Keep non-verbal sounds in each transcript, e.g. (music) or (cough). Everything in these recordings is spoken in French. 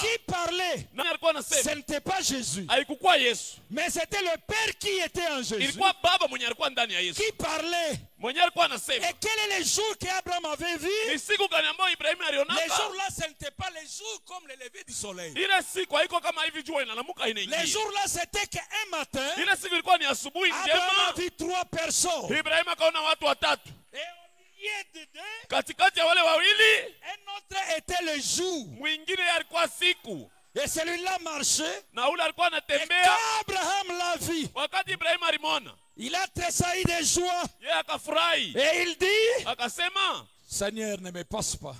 Qui parlait? Ce n'était pas Jésus, haikukuwa yesu mais c'était le Père qui était en Jésus. Qui parlait? Et quel est le jour qu'Abraham avait vu? Les jours-là, ce n'était pas les jours comme le lever du soleil. Les jours-là, c'était qu'un matin, Abraham a vu trois personnes. Et katikati ya wale wawili était le jour. mwingine alikuwa siku Et celui-là marchait. na ule alikuwa Et anatembea quand Abraham l'a vu, wakati ibrahimu alimwona il a tressailli de joie. yeye akafurahi Et il dit, akasema Seigneur, ne me passe pas.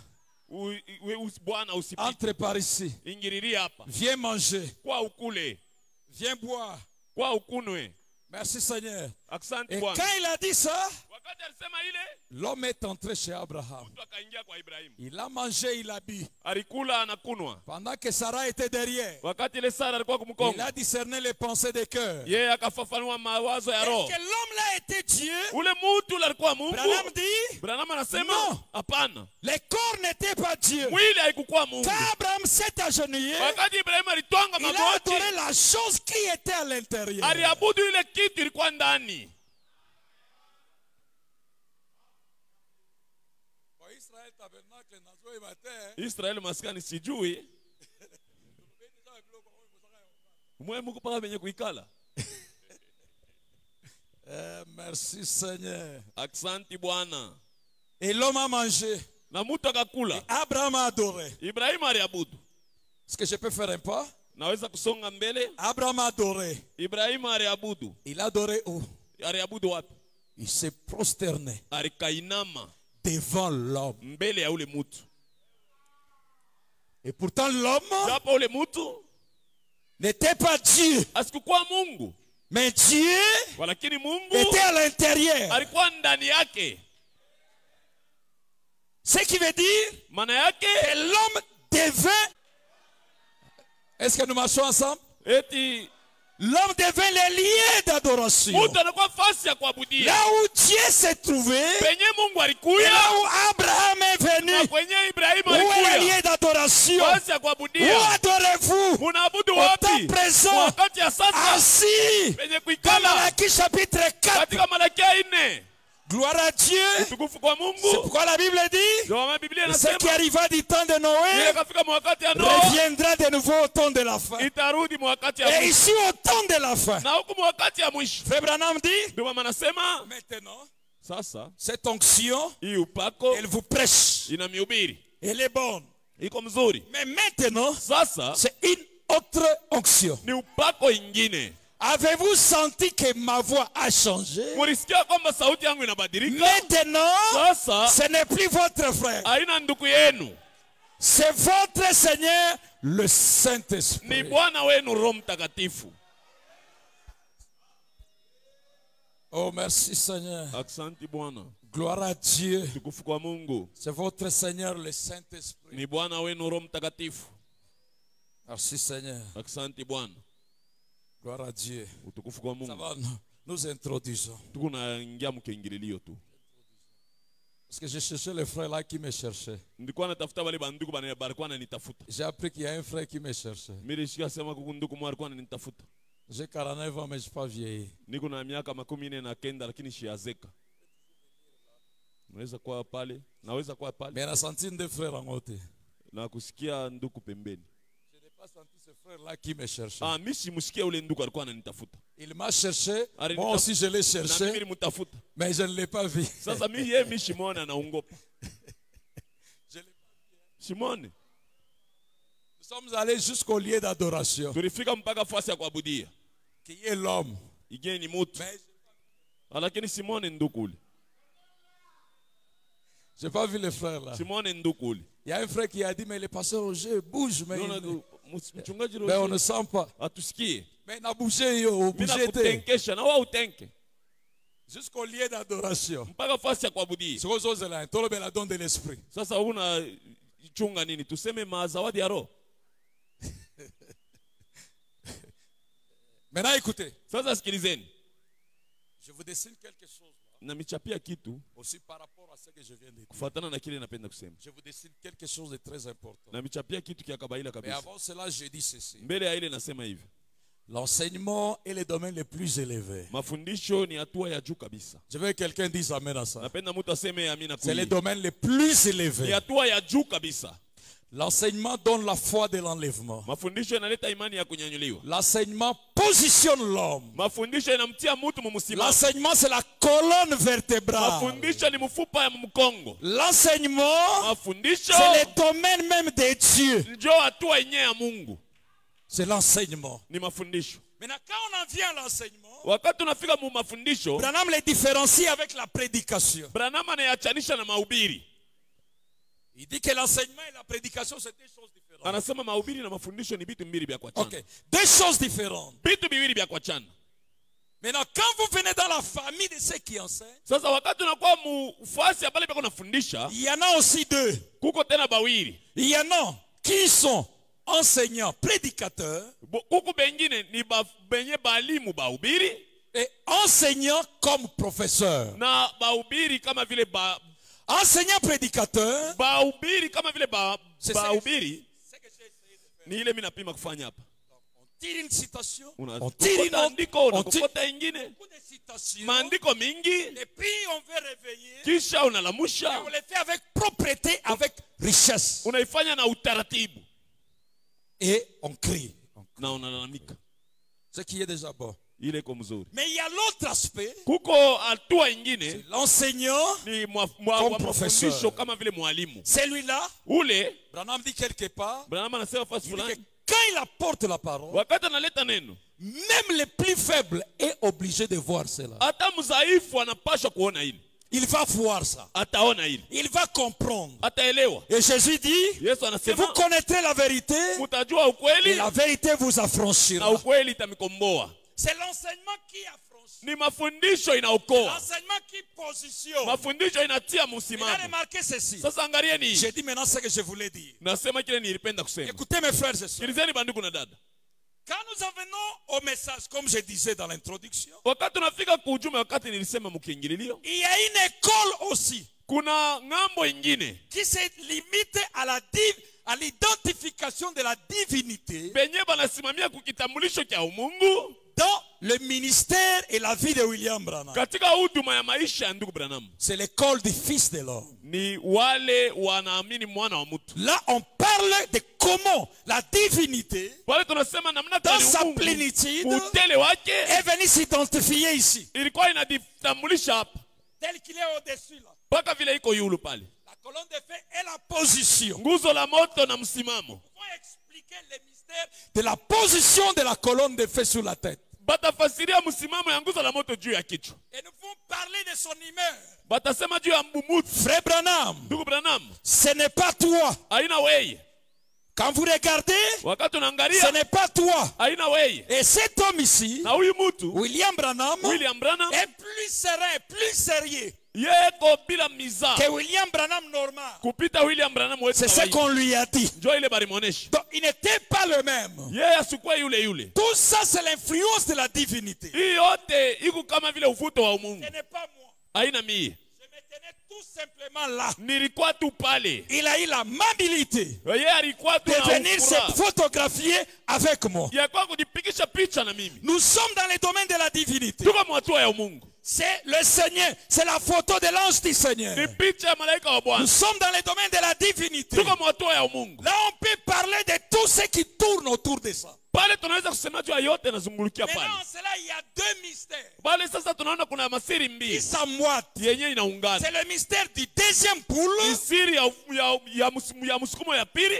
"U- u- u- bwana usipite Entre par ici. hapa Viens manger. kwa ukule Viens boire. kwa ukunwe Merci Seigneur. asante Et quand il a dit ça, l'homme est entré chez Abraham. Il a mangé, il a bu. Pendant que Sarah était derrière, il a discerné les pensées des cœurs. roho que l'homme là était Dieu? Branham dit, branham anasema No. hapana le corps n'était pas Dieu. Quand Abraham s'est agenouillé, il a adoré la chose qui était à l'intérieur. aliabudu ile kitu ilikuwa ndani israeli maskani sijui mwe muko paka venye kuikala Eh, merci Seigneur. aksanti bwana Et l'homme a mangé. na mutu akakula Abraham a adoré. ibrahimu aliabudu Est-ce que je peux faire un pas? Naweza kusonga mbele. Abraham a adoré. ibrahimu aliabudu Il a adoré où? Aliabudu wapi? Il s'est prosterné. Alikainama devant l'homme. Et pourtant l'homme n'était pas Dieu. Mais Dieu était à l'intérieur. Ce qui veut dire que l'homme devint. Est-ce que nous marchons ensemble? L'homme devint le lieu d'adoration. Là où Dieu s'est trouvé, là où Abraham est venu, où est le lieu d'adoration? Où adorez-vous? Au temps présent, assis, comme Malachie chapitre 4. Gloire à Dieu. C'est pourquoi la Bible dit ce qui arriva du temps de Noé reviendra de nouveau au temps de la fin. Et ici, au temps de la fin, Frère Branham dit Maintenant, sasa cette onction, elle vous prêche. Elle est bonne. Mais maintenant, sasa c'est une autre onction. Avez-vous senti que ma voix a changé? Maintenant, ce n'est plus votre frère. C'est votre Seigneur, le Saint-Esprit. Oh, merci Seigneur. Gloire à Dieu. C'est votre Seigneur, le Saint-Esprit. Merci Seigneur. Gloire à Dieu. utukufu kwa Ça mungu va, nous, introduisons. tukunaingia mkiingililio tu Parce que j'ai cherché le frère là qui me cherchait. ndikuwa natafuta wale banduku bana- balikuwa nanitafuta J'ai appris qu'il y a un frère qui me cherchait. mwa alikuwa J'ai 49 ans, mais je ne suis pas vieilli. niko na miaka makumi nne na kenda lakini shiazeka naweza kuwa pale naweza kuwa pale Mais a des frères en haut. na kusikia pembeni Je n'ai pas senti frère là qui me cherchait. ah, Il m'a cherché. Moi aussi, je l'ai cherché. Mais je ne l'ai pas vu. shimone Nous sommes allés jusqu'au lieu d'adoration, qui est l'homme? Mais Ah, je n'ai pas vu le frère là. simone nduku ule Il y a un frère qui a dit, mais le pasteur Roger bouge, mais, Naona il- mus- mchungaji mais on ne Roger sent pas. atusikie Mais il a bougé, yo, mi bougé. t'es. nakutenkesha na utenke Jusqu'au lieu d'adoration. mpaka fasi ya kuabudia C'est aux autres là. Tout le la don de l'esprit. sasa una chunga nini? Tuseme mazawadi ya roho (laughs) Maintenant, écoutez. sasa sikilizeni Je vous dessine quelque chose namichapia kitu aussi par rapport à ce que je viens de dire. vous décide quelque chose de très important. Mais avant cela, je dis ceci. L'enseignement est le domaine le plus élevé. Je veux que quelqu'un dise Amen à ça. C'est le domaine le plus élevé. L'enseignement donne la foi de l'enlèvement. L'enseignement positionne l'homme. L'enseignement, c'est la colonne vertébrale. L'enseignement, c'est le domaine même de Dieu. C'est l'enseignement. Maintenant, quand on en vient à l'enseignement, Branham les différencie avec la prédication. branham anayachanisha na mahubiri Il dit que l'enseignement et la prédication, c'est deux choses différentes. Ok, deux choses différentes. Maintenant, quand vous venez dans la famille de ceux qui enseignent, il y en a aussi deux. Il y en a qui sont enseignants, prédicateurs, et enseignants comme professeurs. Enseignants, prédicateurs, bahubiri kama vile bahubiri ni ile mi napima kufanya hapa. On tire une citation, Una- on tire une ukokota autre, andiko on tire unakokota ingine. maandiko mingi. Et puis on veut réveiller, kisha et unalamusha on les fait avec propreté, avec richesse. unaifanya na utaratibu. Et on crie. na unalalamika. Ce qui est déjà bon. Ile iko mzuri Mais il y a l'autre aspect, kuko hatua ingine l'enseignant, ni Comme professeur. mafundisho kama vile mwalimu celui-là, ule Branham dit quelque part, anasema fasi fulani quand il apporte la parole, wakati analeta neno même le plus faible est obligé de voir cela. hata mzaifu anapashwa kuona hili Il va voir ça. Il va comprendre. Et Jésus dit, vous connaîtrez la vérité et la vérité vous affranchira. C'est l'enseignement qui affranchit. ni mafundisho inaokoa L'enseignement qui positionne. mafundisho inatia remarqué ceci. sasa angalieni J'ai dit maintenant ce que je voulais dire. nasema kile nilipenda kusema Écoutez mes frères et sœurs. sikilizeni bandugu na dada Quand nous en venons au message, comme je disais dans l'introduction, il y a une école aussi qui se limite à la div- à l'identification de la divinité dans le ministère et la vie de William Branham. C'est l'école du Fils de l'homme. Là, on parle de comment la divinité Dans sa plénitude, est venu s'identifier ici, tel qu'il est au-dessus là. La colonne de feu est la position. expliquer le de la position de la colonne de feu sur la tête. Batafasiria msimamo ya nguzo la moto juu ya kichwa. Et nous pouvons parler de son humeur. batasema juu ya mbumutu Frère Branham, ndugu Branham. Ce n'est pas toi. haina weye Quand vous regardez, ce n'est pas toi. Et cet homme ici, William Branham, William Branham est plus serein, plus sérieux que William Branham normal. kupita William Branham wetu C'est ce qu'on lui a dit. njo ile balimwonesha Donc, il n'était pas le même. yeye asikuwa yule yule Tout ça, c'est l'influence de la divinité. hii yote iko kama vile uvuto wa umungu Ce n'est pas moi. haina mie Je me tenais tout simplement là. Il a eu la mobilité de venir se photographier avec moi. Nous sommes dans le domaine de la divinité. C'est le Seigneur. C'est la photo de l'ange du Seigneur. Nous sommes dans le domaine de la divinité. Là, on peut parler de tout ce qui tourne autour de ça. Maintenant, en cela, il y a deux mystères qui s'emboîtent. C'est le mystère du deuxième poule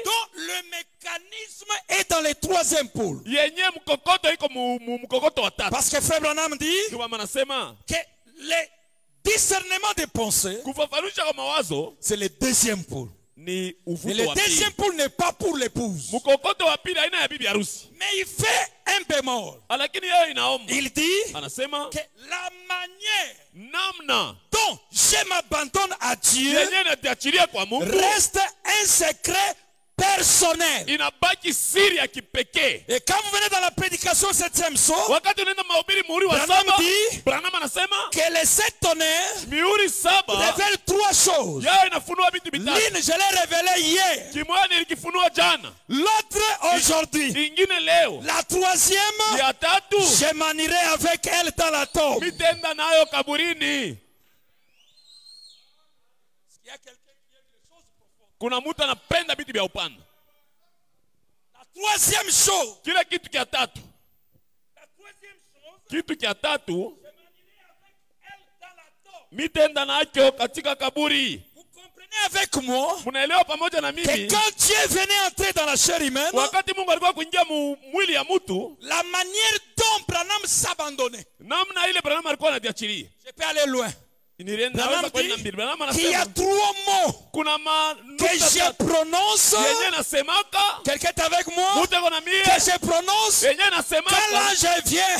dont le mécanisme est dans le troisième poule. Parce que Frère Branham dit que le discernement des pensées, c'est le deuxième poule. ni Et le deuxième poule n'est pas pour l'épouse. Mais il fait un bémol. inaomba Il dit que la manière dont je m'abandonne à Dieu reste un secret personnel. inabaki siri ya kipekee Et quand vous venez dans la prédication au septième saut, wakati unaenda mahubiri muhuri wa Branham saba dit- branham anasema que les sept tonnerres mihuri saba révèlent trois choses. yayo inafunua vitu vitatu L'une, je l'ai révélée hier. kimoja nilikifunua jana L'autre, aujourd'hui. ingine leo La troisième, ya tatu je manierai avec elle dans la tombe. mitenda nayo kaburini kuna mtu anapenda vitu vya upanda La troisième chose, kile kitu kya tatu. Kitu kya tatu mitenda nacho katika kaburi. Avec moi? Munaelewa pamoja na que quand Dieu venait entrer dans la chair humaine, wakati mungu alikuwa kuingia mwili ya mtu la manière dont Branham s'abandonnait, namna ile branham alikuwa anajiachilia je peux aller loin. Branham qu'il y a trois mots que je prononce. Quelqu'un est avec moi? Que je prononce quand l'ange vient.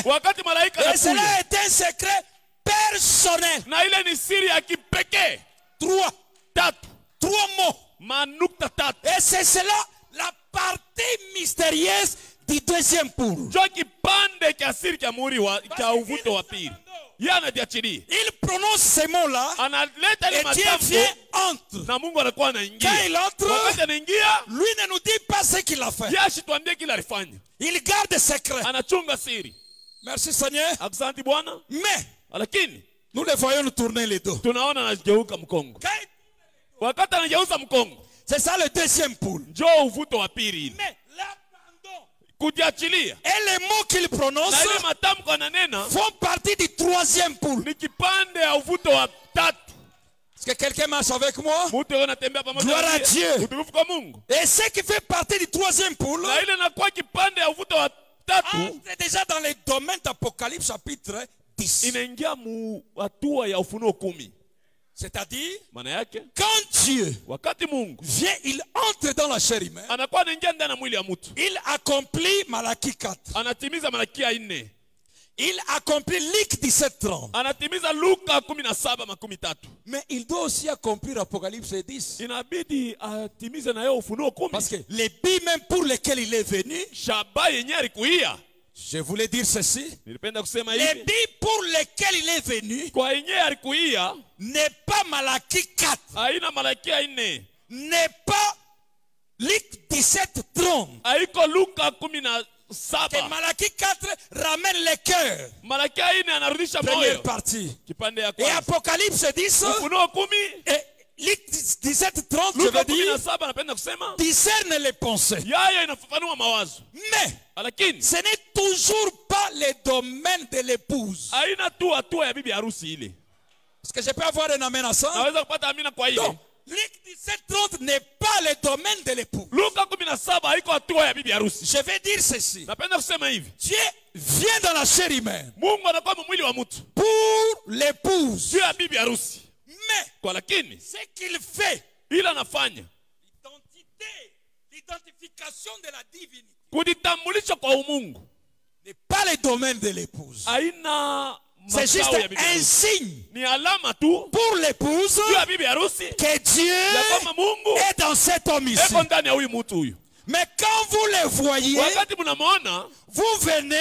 Et cela est un secret personnel. Trois. Trois mots. Et c'est cela la partie mystérieuse du deuxième pour. kipande cha siri cha muhuri wa cha uvuto wa pili ye anajiachilia Il prononce ces mots-là et Dieu vient entre. Quand il entre, lui ne nous dit pas ce qu'il a fait. Il garde secret. Merci Seigneur. Mais nous le voyons nous tourner les dos. C'est ça le deuxième poule. Mais kujiachilia et les mots qu'il prononce na ile matamko ananena font partie du troisième poule. ni kipande ya uvuto wa tatu Est-ce que quelqu'un marche avec moi? Gloire à. Dieu. Et ce qui fait partie du troisième poule na ile nakuwa kipande ya uvuto wa tatu entre déjà dans les domaines d'Apocalypse chapitre 10. inaingia mu hatua ya ufunuo kumi C'est-à-dire, quand Dieu vient, il entre dans la chair humaine, il accomplit Malachie 4. anatimiza malakia nne Il accomplit Luc 17, 30. anatimiza luka kumi na saba makumi tatu Mais il doit aussi accomplir Apocalypse 10. inabidi atimize na yeye ufunuo kumi Parce que les billes même pour lesquels il est venu, je voulais dire ceci, les billes pour lesquels il est venu n'est pas Malachie 4, haina malakia nne. N'est pas Luc 17, 30. haiko luka kumi na Que Malachie 4 ramène nne anarudisha Première partie. Et Apocalypse 10, ufunuo kumi. Et 17, 30, je veux dire, discerne les pensées. Mais ce n'est toujours pas le domaine de l'épouse. Est-ce que je peux avoir un amen à ça? Donc, Luc 17, 30 n'est pas le domaine de l'épouse. Je vais dire ceci. Dieu vient dans la chair humaine pour l'épouse. Kwa lakini ce qu'il fait, anafanya l'identité, l'identification de la divinité, kujitambulisha kwa umungu. n'est pas le domaine de l'épouse. haina C'est juste un signe pour l'épouse que Dieu est dans cet homme ici. Mais quand vous le voyez, vous venez,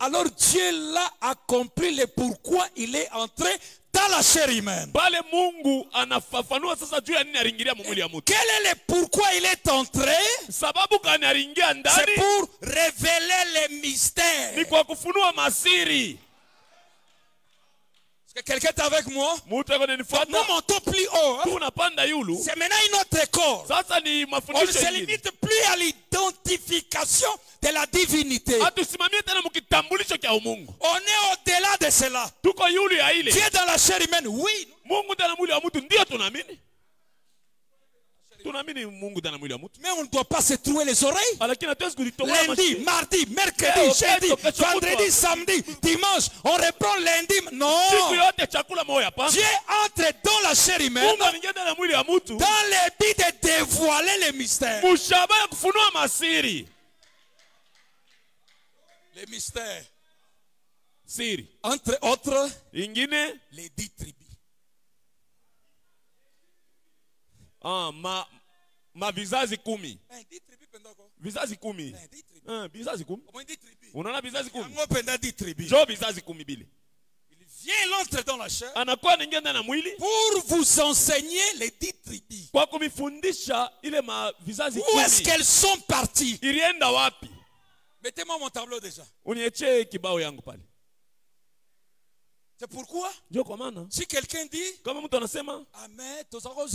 alors Dieu l'a accompli le pourquoi il est entré dans la chair humaine. pale mungu anafafanua sasa juu ya nini aliingilia mwili ya mtu Quel est le pourquoi il est entré? Sababu gani aliingia C'est ndani? pour révéler les mystères. ni kwa kufunua masiri Est-ce que quelqu'un est avec moi Nous montons plus haut. hein. C'est maintenant une autre corps. On ne se limite plus à l'identification de la divinité. umungu On est au-delà de cela. Dieu dans la chair humaine, oui. Mais on ne doit pas se trouer les oreilles. kulitobola Lundi, mardi, mercredi, Leo, jeudi, vendredi, samedi, dimanche. On reprend lundi. Non. Dieu entre dans la chair humaine dans le but de dévoiler les mystères. Les mystères. siri Entre autres, les dix tribus. Ah, ma, mavizazi kumi Eh, dix tribus pendako. vizazi kumi Eh. Eh, vizazi kumi Comment dix tribus? unaona vizazi kumi? Yango penda dix tribus. jo vizazi kumi bile Il vient l'entre dans la chair anakuwa anaingia ndani ya mwili? Pour vous enseigner les dix tribus. kwa kumifundisha ile ma vizazi Où est-ce qu'elles sont parties? Ilienda wapi? Mettez-moi mon tableau déjà. uniechee kibao yangu pale C'est pourquoi, maana si quelqu'un dit, Amen, tozako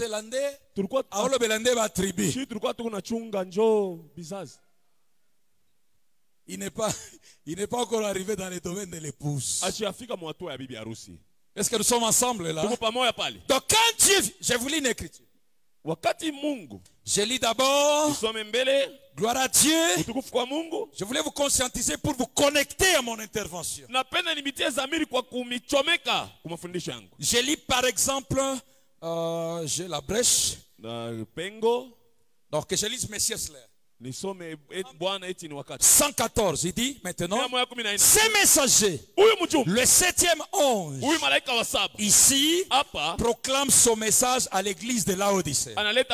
njoo vizazi Il n'est pas, (laughs) il n'est pas encore arrivé dans le domaine de l'épouse. harusi Est-ce que nous sommes ensemble là? Donc quand Dieu, je vous lis une écriture. Wakati mungu Je lis d'abord, gloire à Dieu. Je voulais vous conscientiser pour vous connecter à mon intervention. Je lis par exemple, euh, j'ai la brèche. Donc je lis Messieurs. Nisome et, bwana eti ni wakati. 114, il dit maintenant, ces messagers, le septième ange, ici, proclame son message à l'église de Laodicée. Remarquez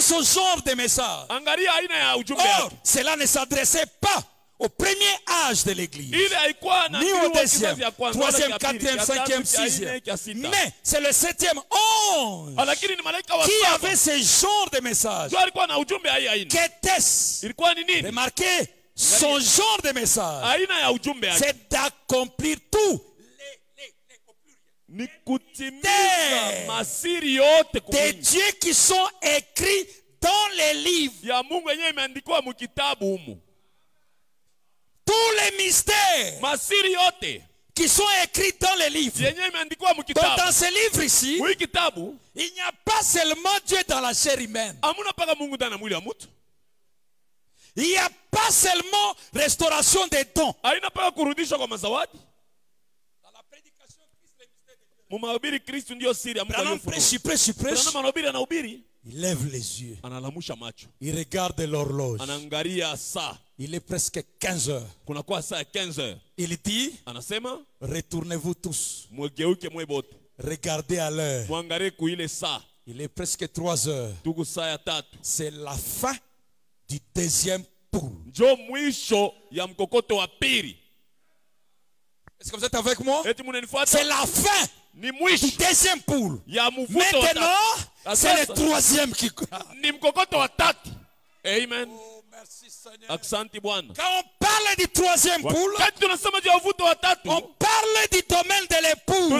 ce genre de message. Or, cela ne s'adressait pas au premier âge de l'église. Ni au deuxième, troisième, quatrième, cinquième, sixième. Mais c'est le septième ange Ah, qui avait ce genre de message. Qu'était-ce? Remarquez son genre de message. C'est d'accomplir tout. yote Des dieux qui sont écrits dans les livres. ya Mungu yenyewe imeandikwa mukitabu humu. Tous les mystères qui sont écrits dans les livres. Donc dans ce livre ici, il n'y a pas seulement Dieu dans la chair humaine. Il n'y a pas seulement restauration des dons. Dans la prédication, Christ, il lève les yeux. Il regarde l'horloge. Il est presque 15 heures. kunakuwa saa ya 15 heures. Il dit, anasema retournez-vous tous. mwe Regardez à l'heure. mwangalie kuile saa. Il est presque 3 heures. tuku saa ya tatu. C'est la fin du deuxième poule. njo mwisho ya mkokoto wa pili. Est-ce que vous êtes avec moi? C'est la fin ni du deuxième poule. ya mvuto wa Maintenant, c'est le troisième qui... ni mkokoto wa tatu. Amen. Oh, bwana Quand on parle du troisième poule, on parle du domaine de l'épouse.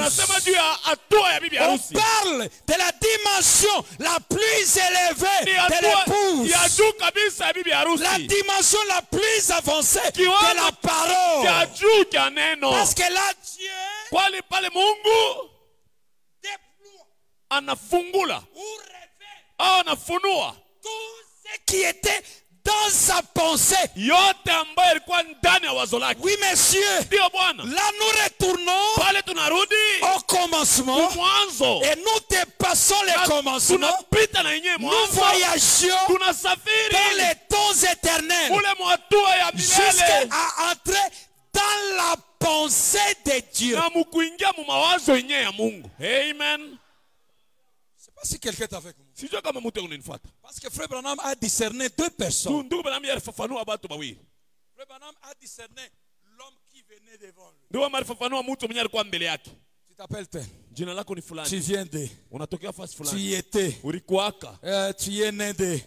On parle de la dimension la plus élevée de l'épouse. La dimension la plus avancée de la parole. Parce que là, Dieu anafungula au anafunua tout ce qui était dans sa pensée. Oui, bwana. Là, nous retournons au commencement. et nous dépassons le commencement. tunapita na yenyewe Nous voyageons dans les temps éternels. jusqu'à entrer dans la pensée de Dieu. amen. Je sais pas si quelqu'un est avec moi. Parce que Frère Branham a discerné deux personnes. Frère Branham a discerné l'homme qui venait devant lui. Tu t'appelles tel. Tu viens de. Tu y étais. Euh, tu y es né de.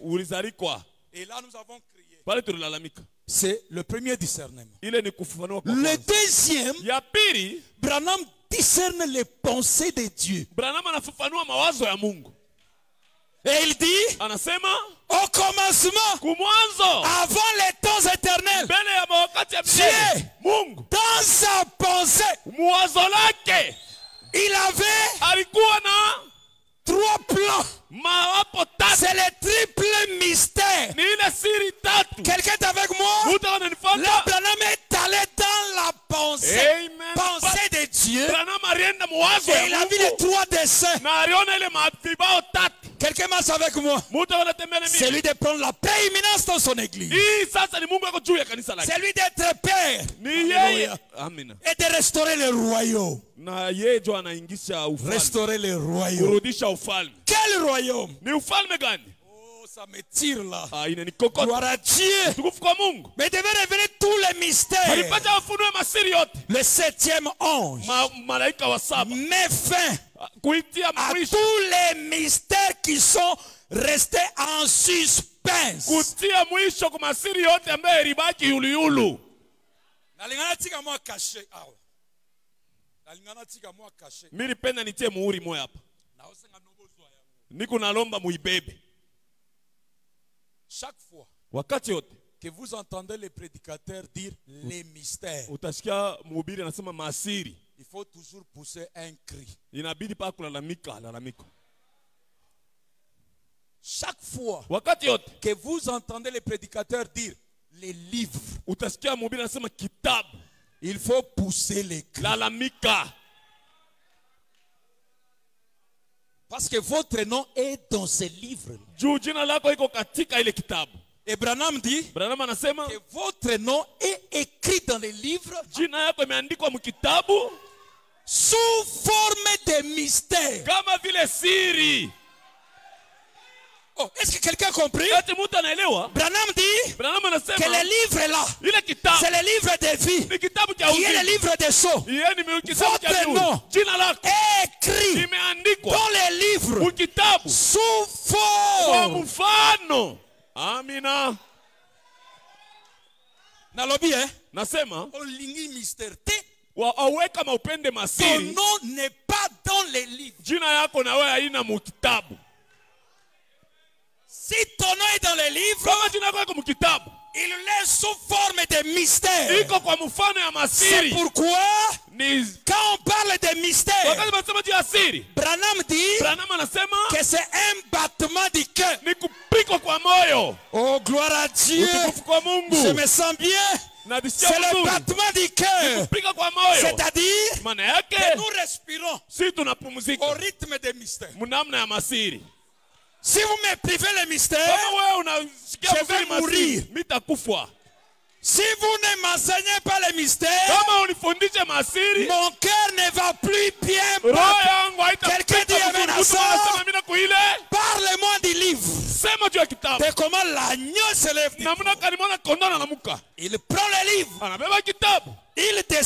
Et là, nous avons crié. C'est le premier discernement. Le deuxième, Branham discerne les pensées de Dieu. branham anafafanua mawazo ya mungu Et il dit, anasema au commencement, kumwanzo avant les temps éternels, mbele ya mawakati ya Dieu. mungu dans sa pensée, mwazo lake il avait alikuwa na trois plans. mawapo tatu C'est le triple mystère. ni ile siri tatu Quelqu'un est avec moi? ananifuata allé dans la pensée, Amen. pensée de Dieu. Et il a vu les trois tatu Quelqu'un marche avec moi. C'est lui de prendre la prééminence dans son église. C'est lui d'être père. Et de restaurer le royaume. Restaurer le royaume. Quel royaume ni ufalme gani Oh, ça me tire là. ah, Gloire à Dieu. Mais devait révéler tous les mystères. Le septième ange. Met fin Ah, à tous les mystères qui sont restés en suspense. kutia mwisho kwa masiri yote ambayo ilibaki yuluyulu nalingana tika mwa kashe awa. Nalingana tika mwa kashe mi nipenda nitie muhuri moya hapa. Naosenga nobozwa yango niko nalomba muibebe chaque fois wakati yote que vous entendez les prédicateurs dire les mystères utasikia mhubiri anasema masiri il faut toujours pousser un cri. Inabidi paa kulalamika lalamiko. Chaque fois wakati yote que vous entendez les prédicateurs dire les livres utasikia mhubiri anasema kitabu. il faut pousser les cris. Lalamika parce que votre nom est dans ile kitabu. Et Branham dit branham anasema que votre nom est écrit dans les livres sous forme de mystère. kama vile siri oh, est-ce que quelqu'un a compris? Branham dit branham que anasema les livres là. C'est le livre de vie qui est le livre des sceaux. Votre nom. lako écrit dans les livres sous forme. amina. Nalobi hein? Nasema. Olingi mystère te wa- aweka maupende masiri. Nom n'est pas dans les livres. Jina yako na wewe haina mukitabu si ton nom est dans les livres il est sous forme de mystère. c'est pourquoi quand on parle de mystère Branham dit que c'est un battement du cœur. Oh gloire à Dieu. Je me sens bien. C'est le battement du cœur. C'est-à-dire que nous respirons au rythme des mystères si vous me privez les mystères kama wewe unasikia Je vais mourir. si vous ne m'enseignez pas les mystères kama unifundishe masiri mon cœur ne va plus bien Quelqu'un dit amen parle-moi du livre. De comment l'agneau se lève il prend le livre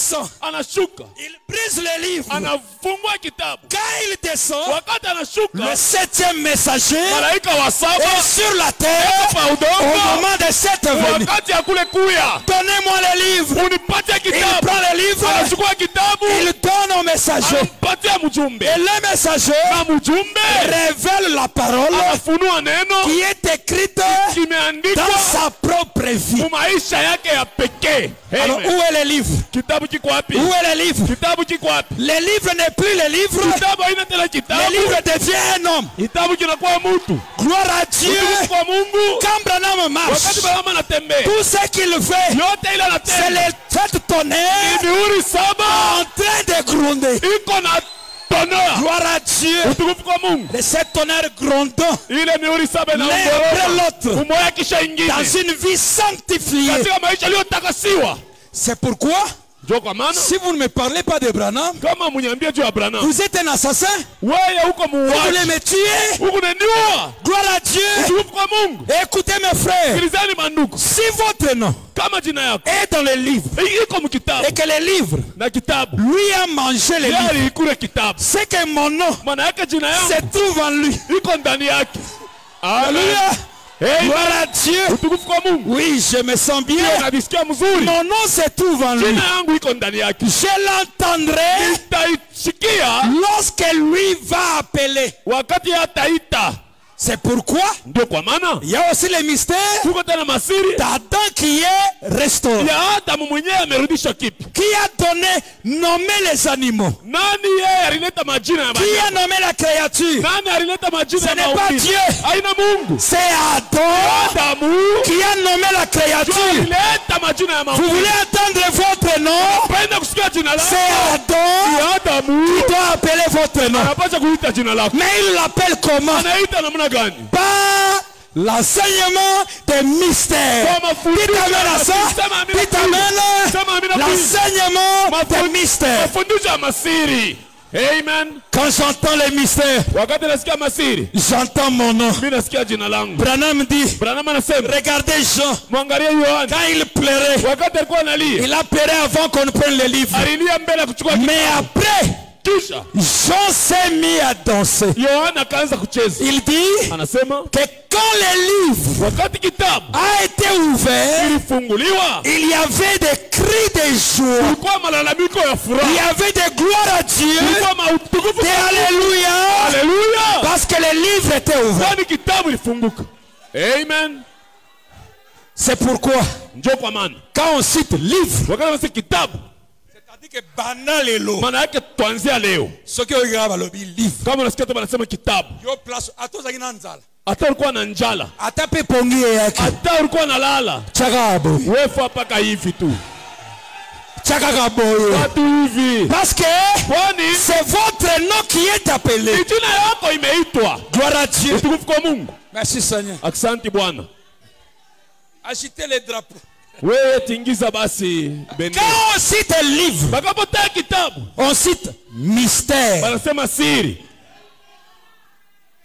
descend. Anashuka. Il brise le livre. Anafungua kitabu. Quand il descend wakati le septième messager malaika wa saba est sur la terre au moment de cette venue. wakati ya kule kuya. Donnez-moi le livre. Unipatie il kitabu prend le livre. Anachukua kitabu. Il donne au messager. Anampatia mjumbe. Et le messager na mjumbe révèle la parole anafunua neno qui est écrite dans sa propre vie. mu maisha yake ya pekee. Alors où est le livre? Kitabu kiko wapi où est le livre? Kitabu kiko wapi le livre n'est plus le livre. Kitabu haina tena le livre devient un homme. Kitabu kinakuwa mtu gloire à Dieu. Utukufu kwa mungu. Quand Branham marche wakati barama anatembea tout ce qu'il fait yote ile c'est le tête tonnerre saba. En train de gronder. Iko na tonea gloire à Dieu. Utukufu kwa mungu. Les sept tonnerres grondant. Ile mihuri saba kisha ingine. Dans une vie sanctifiée. Katika maisha aliyotakasiwa c'est pourquoi si vous ne me parlez pas de Branham vous êtes un assassin. Vous voulez me tuer. Gloire à Dieu. Écoutez mes frères. Si votre nom est dans le livre iko mkitabu et que le livre na kitabu. lui a mangé le yeye livre aliikule kitabu. c'est que mon nom se trouve en lui. Alléluia Amen. gloire à Dieu! Oui je me sens bien! Mon nom se trouve en lui. Je l'entendrai lorsque lui va appeler c'est pourquoi il y a aussi les mystères. d'Adam qui est restauré qui a donné nommé les animaux? Qui a nommé la créature? Ce n'est pas? Dieu. c'est Adam. Qui a nommé la créature? vous voulez entendre votre nom? C'est Adam. Qui doit appeler votre nom? Mais il l'appelle comment? Par l'enseignement des mystères. Amen ya à ça. amina kweli. L'enseignement des mystères. amen Quand j'entends les mystères, j'entends mon nom. Branham dit, regardez Jean, quand il analia il a pleuré avant qu'on ne prenne le livre. Mais après, Jean s'est mis à danser. Il dit que quand le livre a été ouvert, il y avait des cris de joie. Il y avait des gloires à Dieu. Des Alléluia. Parce que le livre était ouvert. amen C'est pourquoi, quand on cite livre, est l'eau. maana yake tuanzia leo que regarde le livre. kama unasikia tu wanasema kitabu Yo place atozaki na nzala. hata ulikuwa na njala Ata pe pongi yake. hata ulikuwa na lala Chaka boy. wefa mpaka hivi tu Chaka boy. watu hivi Parce que kwani c'est votre nom qui est appelé. ni jina yako imeitwa Gloire à Dieu. utukufu kwa mungu Merci Seigneur. aksanti bwana Agitez les drapeaux. Wewe tingiza basi bendera Quand on cite un livre, kitabu on cite mystère. wanasema siri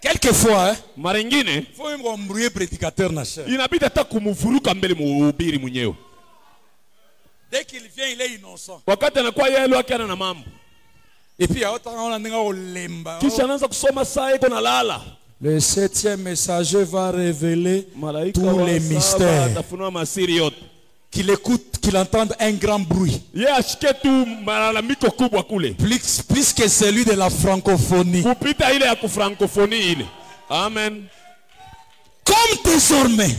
Quelquefois, hein, mara ingine faut même embrouiller prédicateur na chair. inabidi hata kumvuruka mbele muhubiri mwenyewe Dès qu'il vient, il est innocent. wakati anakuwa yeye leo akiana na mambo Et puis, on a ndinga olemba. kisha anaanza kusoma saa iko na lala Le septième messager va révéler malaika tous les mystères. Qu'il écoute, qu'il entende un grand bruit. Plus, plus que celui de la francophonie. amen Comme désormais,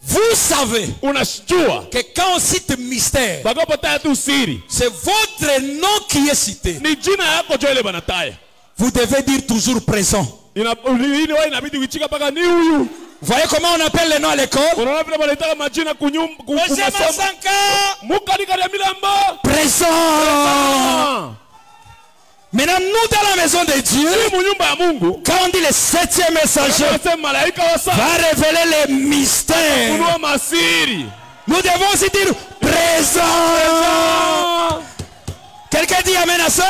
vous savez que quand on cite mystère, c'est votre nom qui est cité. Vous devez dire toujours présent. Vous voyez comment on appelle les noms à l'école? Présent. Maintenant, nous dans la maison de Dieu, quand on dit le septième messager va révéler les mystères, nous devons aussi dire présent. Quelqu'un dit Amen à ça?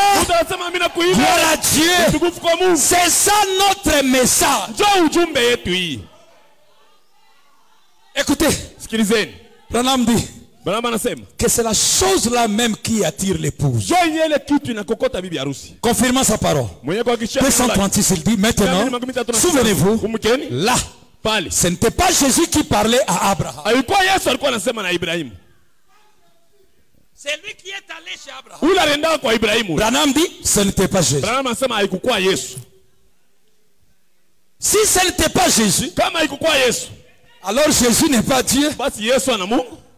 Gloire à Dieu. C'est ça notre message. njo ujumbe yetu hii Écoutez, sikilizeni Branham dit anasema que c'est la chose là même qui attire l'épouse. jo yenye ile kitu inakokota bibi harusi Confirmant sa parole. mwenye kuhakikisha 236, il dit maintenant, souvenez-vous, là, pale ce n'était pas Jésus qui parlait à Abraham. alikuwa yesu alikuwa anasema na ibrahimu C'est lui qui est allé chez Abraham. ule aliendaka kwa ibrahimu Branham dit, ce n'était pas Jésus. branham anasema haikukuwa yesu? Si ce n'était pas Jésus, kama haikukuwa yesu? Alors Jésus n'est pas Dieu.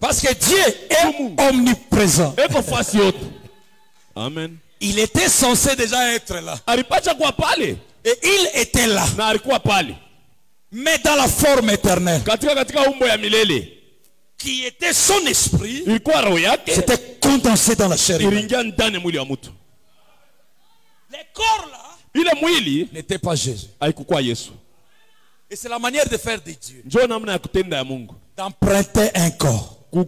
Parce que Dieu est omniprésent. amen Il était censé déjà être là. Et il était là. Mais dans la forme éternelle. Qui était son esprit. C'était condensé dans la chair. humaine. Le corps là n'était pas Jésus. Et c'est la manière de faire de Dieu. D'emprunter un corps. De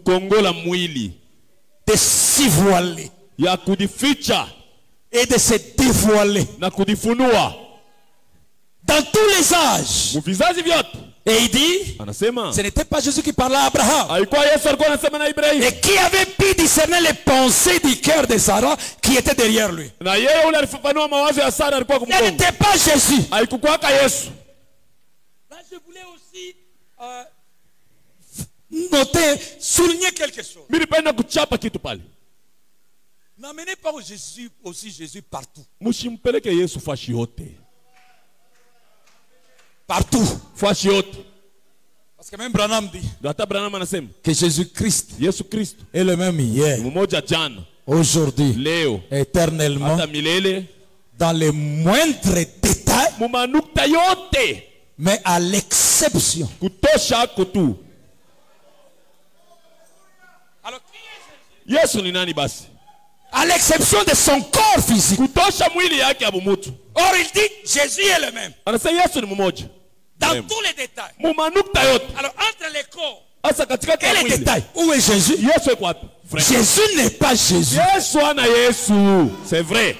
s'y voiler. Et de se dévoiler. Dans tous les âges. Et il dit, ce n'était pas Jésus qui parlait à Abraham. Et qui avait pu discerner les pensées du cœur de Sarah qui était derrière lui? Ce n'était pas Jésus. Je voulais aussi euh, noter, souligner quelque chose. N'amenez pas Jésus, aussi Jésus partout. Partout. Parce que même Branham dit que Jésus-Christ kristo est le même hier, aujourd'hui, leo éternellement, dans les moindres détails, mais à l'exception. à l'exception de son corps physique. Or, il dit Jésus est le même. Dans tous les détails. Alors, entre les corps. Et les mwili. détails, où est Jésus? Jésus n'est pas Jésus. c'est vrai.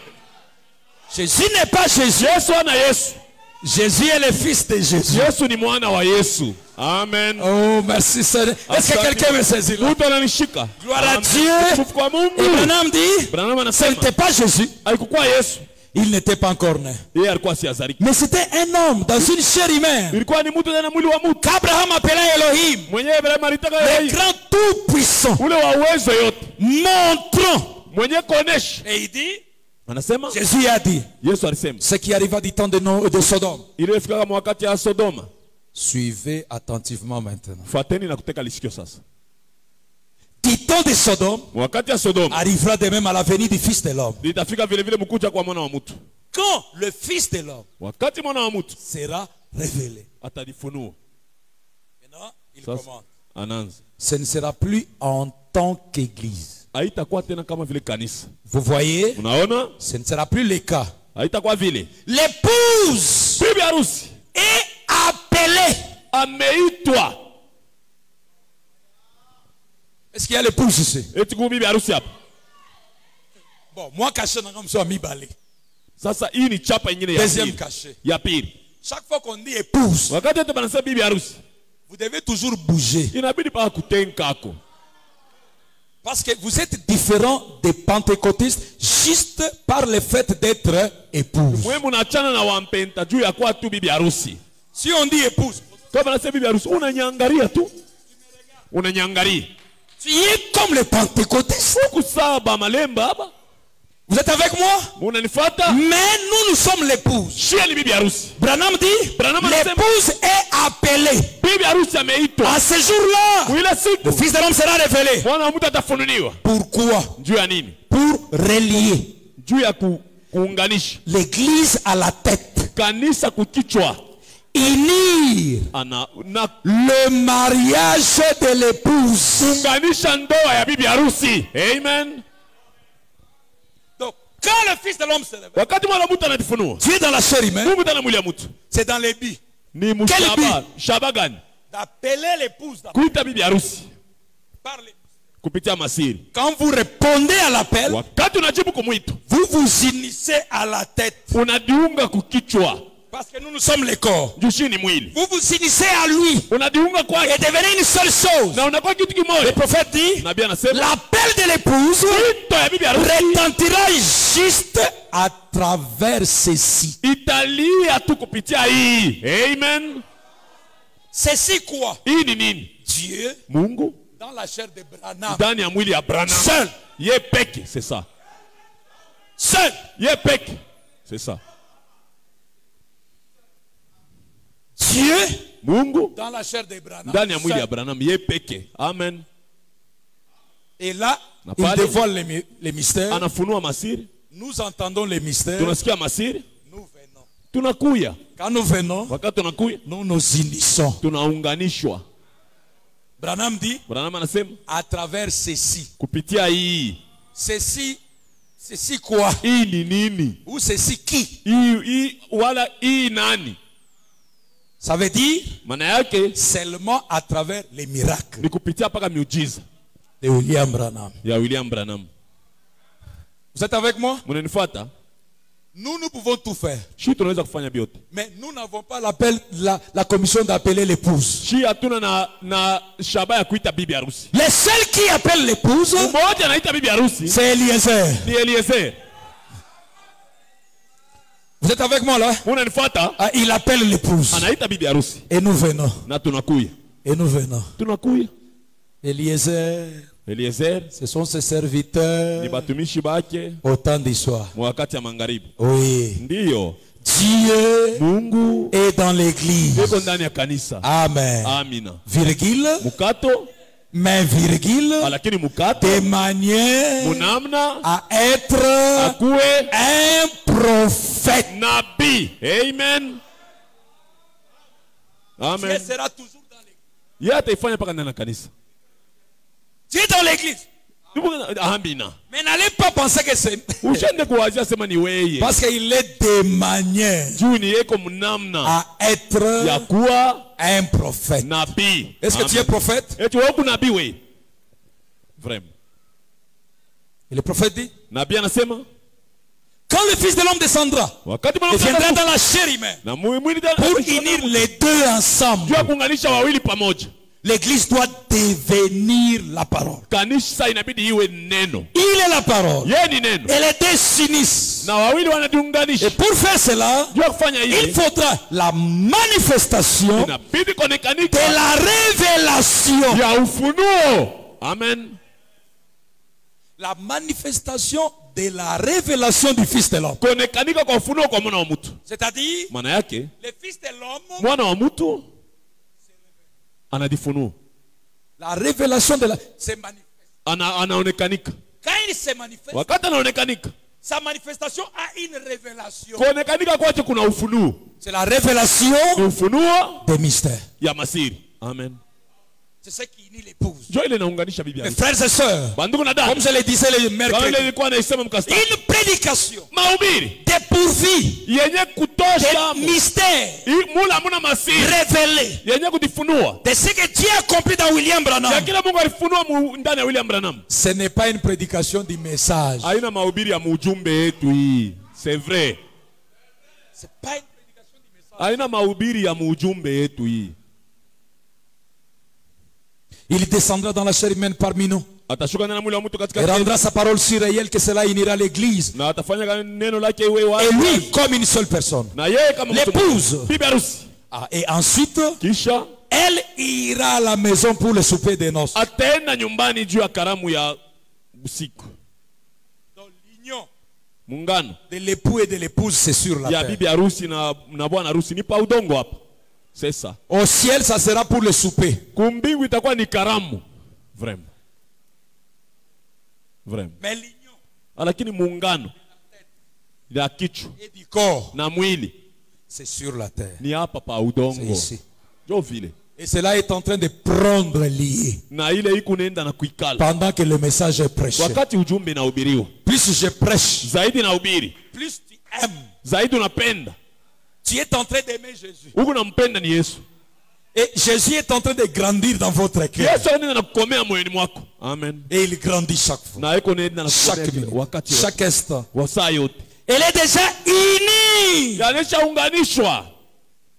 Jésus n'est pas Jésus. Jésus est le fils de Jésus. yesu ni mwana wa yesu. Amen. Oh, merci Seigneur. Est-ce que quelqu'un me saisit là? Gloire à. Dieu. Et Branham dit, ce n'était pas Jésus. yesu. Il n'était pas encore né. Mais c'était un homme dans une chair humaine. qu'Abraham appelait Elohim, le grand tout-puissant, montrant. Et il dit, anasema Jésus a dit, yesu alisema ce qui arriva du temps de, No- de Sodome. iliyofika kama wakati ya sodoma Suivez attentivement maintenant. fuateni na kuteka lisikio sasa Du temps de Sodome wakati ya sodoma arrivera de même à la venue du Fils de l'homme. litafika vile vile mkuja kwa mwana wa mtu Quand le Fils de l'homme wakati mwana wa mtu sera révélé. atalifunua Maintenant, il anaanza Ce ne sera plus en tant qu'Église. Vous voyez, ce ne sera plus le cas. L'épouse est appelée. Est-ce qu'il y a l'épouse ici? Bon, moi, caché dans comme ça, balé. sasa hii ni chapa ingine ya Deuxième cachet. ya pili. Chaque fois qu'on dit épouse, wakati wote banasema bibi harusi. vous devez toujours bouger. inabidi Parce que vous êtes différent des pentecôtistes juste par le fait d'être épouse. Si on dit épouse, tu es comme les pentecôtistes. Vous êtes avec moi? Mais nous, nous sommes l'épouse. Branham dit, l'épouse est appelée. À ce jour-là, le Fils de l'homme. sera révélé. Pourquoi? Pour relier l'église à la tête. Unir le mariage de l'épouse. amen quand le Fils de l'homme se révèle, wakati mwana wa mtu anajifunua tu es dans la chair humaine, mungu tana mwili ya mtu c'est dans les Quel gani? D'appeler l'épouse. d'abord. kuita bibi harusi Parlez. kupitia masiri Quand vous répondez à l'appel, wakati unajibu kumwito vous vous unissez à la tête. Parce que nous, nous sommes les corps. Vous vous unissez à lui. Unajiunga et devenez une seule chose. Le prophète dit, l'appel de l'épouse retentira juste à travers ceci. amen. Ceci quoi? Dieu mungu. dans la chair de Branham. Seul. c'est ça. Seul. c'est ça Dieu mungu dans la chair de Branham. ndani ya mwili ya branham peke amen Et là, Na il dévoile les, les mystères. anafunua masiri Nous entendons les mystères. tunasikia masiri Nous venons. tunakuya Quand nous venons, wakati tunakuya nous nous unissons. tunaunganishwa Branham dit, branham anasema à travers ceci. kupitia hii Ceci, ceci quoi? Hii ni nini? Ou ceci qui? Hii hii wala hii nani? Ça veut dire seulement à travers les miracles. de William Branham. william branham. Vous êtes avec moi? Nous, nous pouvons tout faire. Mais nous n'avons pas l'appel, la, la commission d'appeler l'épouse. Les seuls qui appellent l'épouse, c'est Eliezer. Êtes avec moi là? Unanifuata Ah, Il appelle l'épouse. Et nous venons. Et nous venons. Eliezer, eliezer. Ce sont ses serviteurs. Au temps d'histoire. Oui. ndiyo Dieu mungu. est dans l'église. Amen. amina. Virgule, mukato mais virgule, mukato de manière à être un prophète. nabii amen amen sera toujours dans l'église. Dieu est dans l'église. Amina Mais n'allez pas penser que c'est... (laughs) Parce qu'il est yeko mnamna à être un prophète. Est-ce que tu es prophète? We vraiment. Et le prophète dit, quand le Fils de l'homme descendra, il viendra dans la chair humaine pour unir les deux ensemble. L'église doit devenir la parole. kanisa inabidi iwe neno Il est la parole. yeye ni neno Et les deux s'unissent. na wawili wanajiunganisha Et pour faire cela, il faudra la manifestation inabidi de la révélation. ya ufunuo amen La manifestation de la révélation du Fils de l'homme. C'est-à-dire, le Fils de l'homme, anajifunua la révélation de la... C'est manifeste. ana, anaonekanika Quand il se manifeste, wakati anaonekanika sa manifestation a une révélation. kuonekanika kwache kuna ufunuo? C'est la révélation ni ufunuo des mystères. ya masiri amen C'est ce qui unit l'épouse. Mes frères et sœurs, comme je le disais le mercredi, une prédication. Dépourvue. Des mystères. Révélés. De ce que Dieu a accompli dans William Branham. Ce n'est pas une prédication du message. c'est vrai. C'est pas une prédication du message. haina mahubiri ya mujumbe yetu hii Il descendra dans la chair humaine parmi nous. Katika rendra sa parole si réelle que cela unira l'église. Et lui comme une seule personne. L'épouse. Ah, et ensuite, kisha elle ira à la maison pour le souper des noces. l'union muungano. De l'époux et de l'épouse, c'est sur la terre. Hapa sasa Au ciel, ça sera pour le souper. kumbingu itakuwa ni karamu. Vraiment. Vraiment. Mais l'union lakini muungano ya kichwa et du corps, na mwili c'est sur la terre. ni hapa pa C'est udongo ici. jo vile. Et cela est en train de prendre lié. Pendant que le message est prêché. Plus je prêche, plus tu aimes. Tu es en train d'aimer Jésus. Et Jésus est en train de grandir dans votre cœur. amen Et il grandit chaque fois. Chaque minute. Chaque instant. Elle est déjà unie.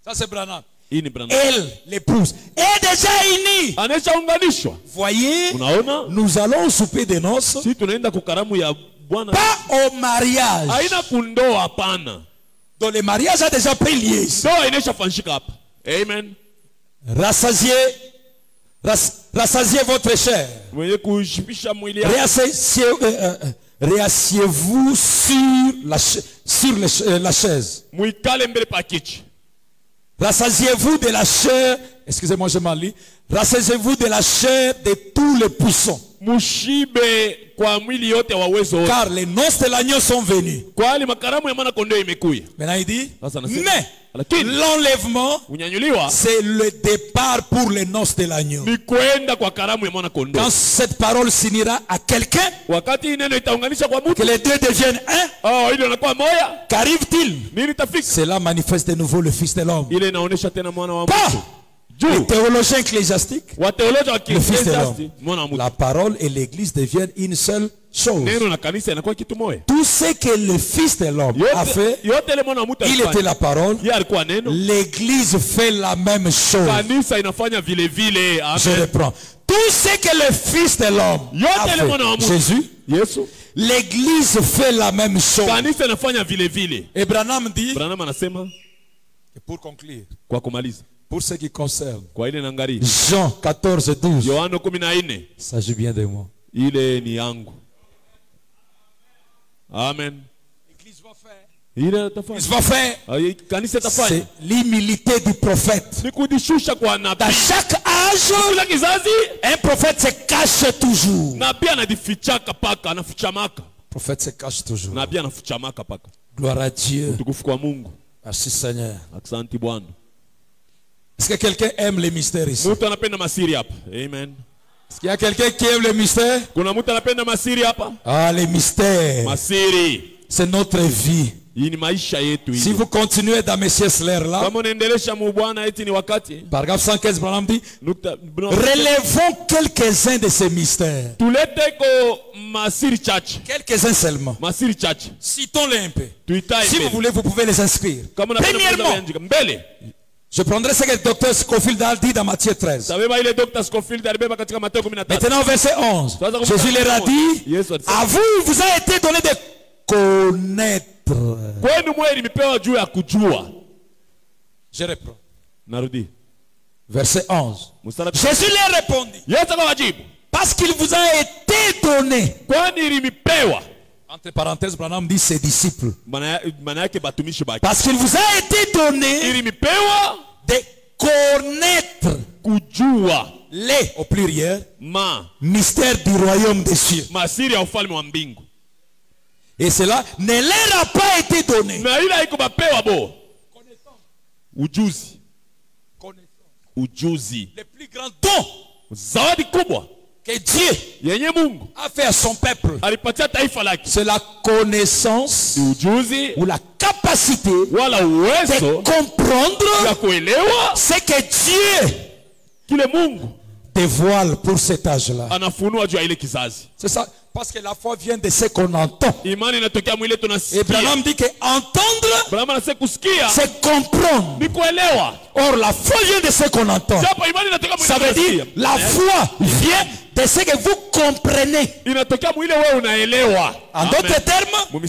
Ça, c'est Branham. Elle, l'épouse, est déjà unie. Voyez, unaona nous allons souper des noces, pas au mariage. Donc le mariage a déjà pris lieu. amen Rassasiez, ras- rassasiez votre chair. euh, euh, euh, Réassiez-vous sur, la, sur le euh, la chaise. Rassasiez-vous de la chair. Excusez-moi, je m'en lis. Rassasiez-vous de la chair de tous les puissants. mushibe kwa mwili yote wa uwezo wote. Car les noces de l'agneau sont venues. kwani makaramu ya mwana kondoo imekuya Maintenant il dit, mais l'enlèvement, c'est le départ pour les noces de l'agneau. Quand cette parole s'unira à quelqu'un, que les deux deviennent un, oh, qu'arrive-t-il? Cela manifeste de nouveau le Fils de l'homme. Pas les théologiens ecclésiastiques. Le Fils de l'homme. La parole et l'Église deviennent une seule chose. Tout ce que le Fils de l'homme a fait, il était la parole. L'Église fait la même chose. Je reprends. Tout ce que le Fils de l'homme a fait, Jésus, l'Église fait la même chose. Et Branham dit, et pour conclure, pour ce qui concerne Jean 14, 12, yohano kumi na nne. Il s'agit bien de moi. ile ni yangu. Amen. C'est l'humilité du prophète. Dans chaque âge, un prophète se cache toujours. Le prophète se cache toujours. Gloire à Dieu. Merci Seigneur. Est-ce que quelqu'un aime les mystères ici? Amen. Est-ce qu'il y a quelqu'un qui aime le mystère kuna mtu anapenda masiri hapa? Ah, les mystères. C'est notre vie. Si vous continuez dans Monsieur Slair là, paragraphe 115, Branham dit Relevons quelques-uns de ces mystères. Quelques-uns seulement. Citons-les un peu. Si vous voulez, vous pouvez les inscrire. Premièrement, je prendrai ce que le docteur Scofield a dit dans Matthieu 13. tabeba ile dr scofield alibeba katika mateo 13 Maintenant, verset 11, Sasa kumbuka- Jésus leur a dit À vous, il vous a été donné de connaître. Je reprends. narudi Verset 11. mstari Jésus leur répondit Parce qu'il vous a été donné. Entre parenthèses, Branham dit ses disciples. Parce qu'il vous a été donné au pluriel, ma. mystères du royaume des cieux. masiri ya ufalme wa mbingu. Et cela ne leur a pas été donné. na ile haiko bapewa bo. Ujuzi. Ujuzi. Le plus grand don zawadi kubwa. que Dieu yenye mungu. a fait à son peuple, alipatia taifa lake. C'est la connaissance ujuzi. ou la capacité wala de uwezo ya comprendre kuelewa ce que Dieu kile mungu dévoile pour cet âge-là. C'est ça. Parce que la foi vient de ce qu'on entend. Et Branham dit que entendre, c'est comprendre. Or, la foi vient de ce qu'on entend. Ça veut dire, la foi vient de ce que vous comprenez. En d'autres termes,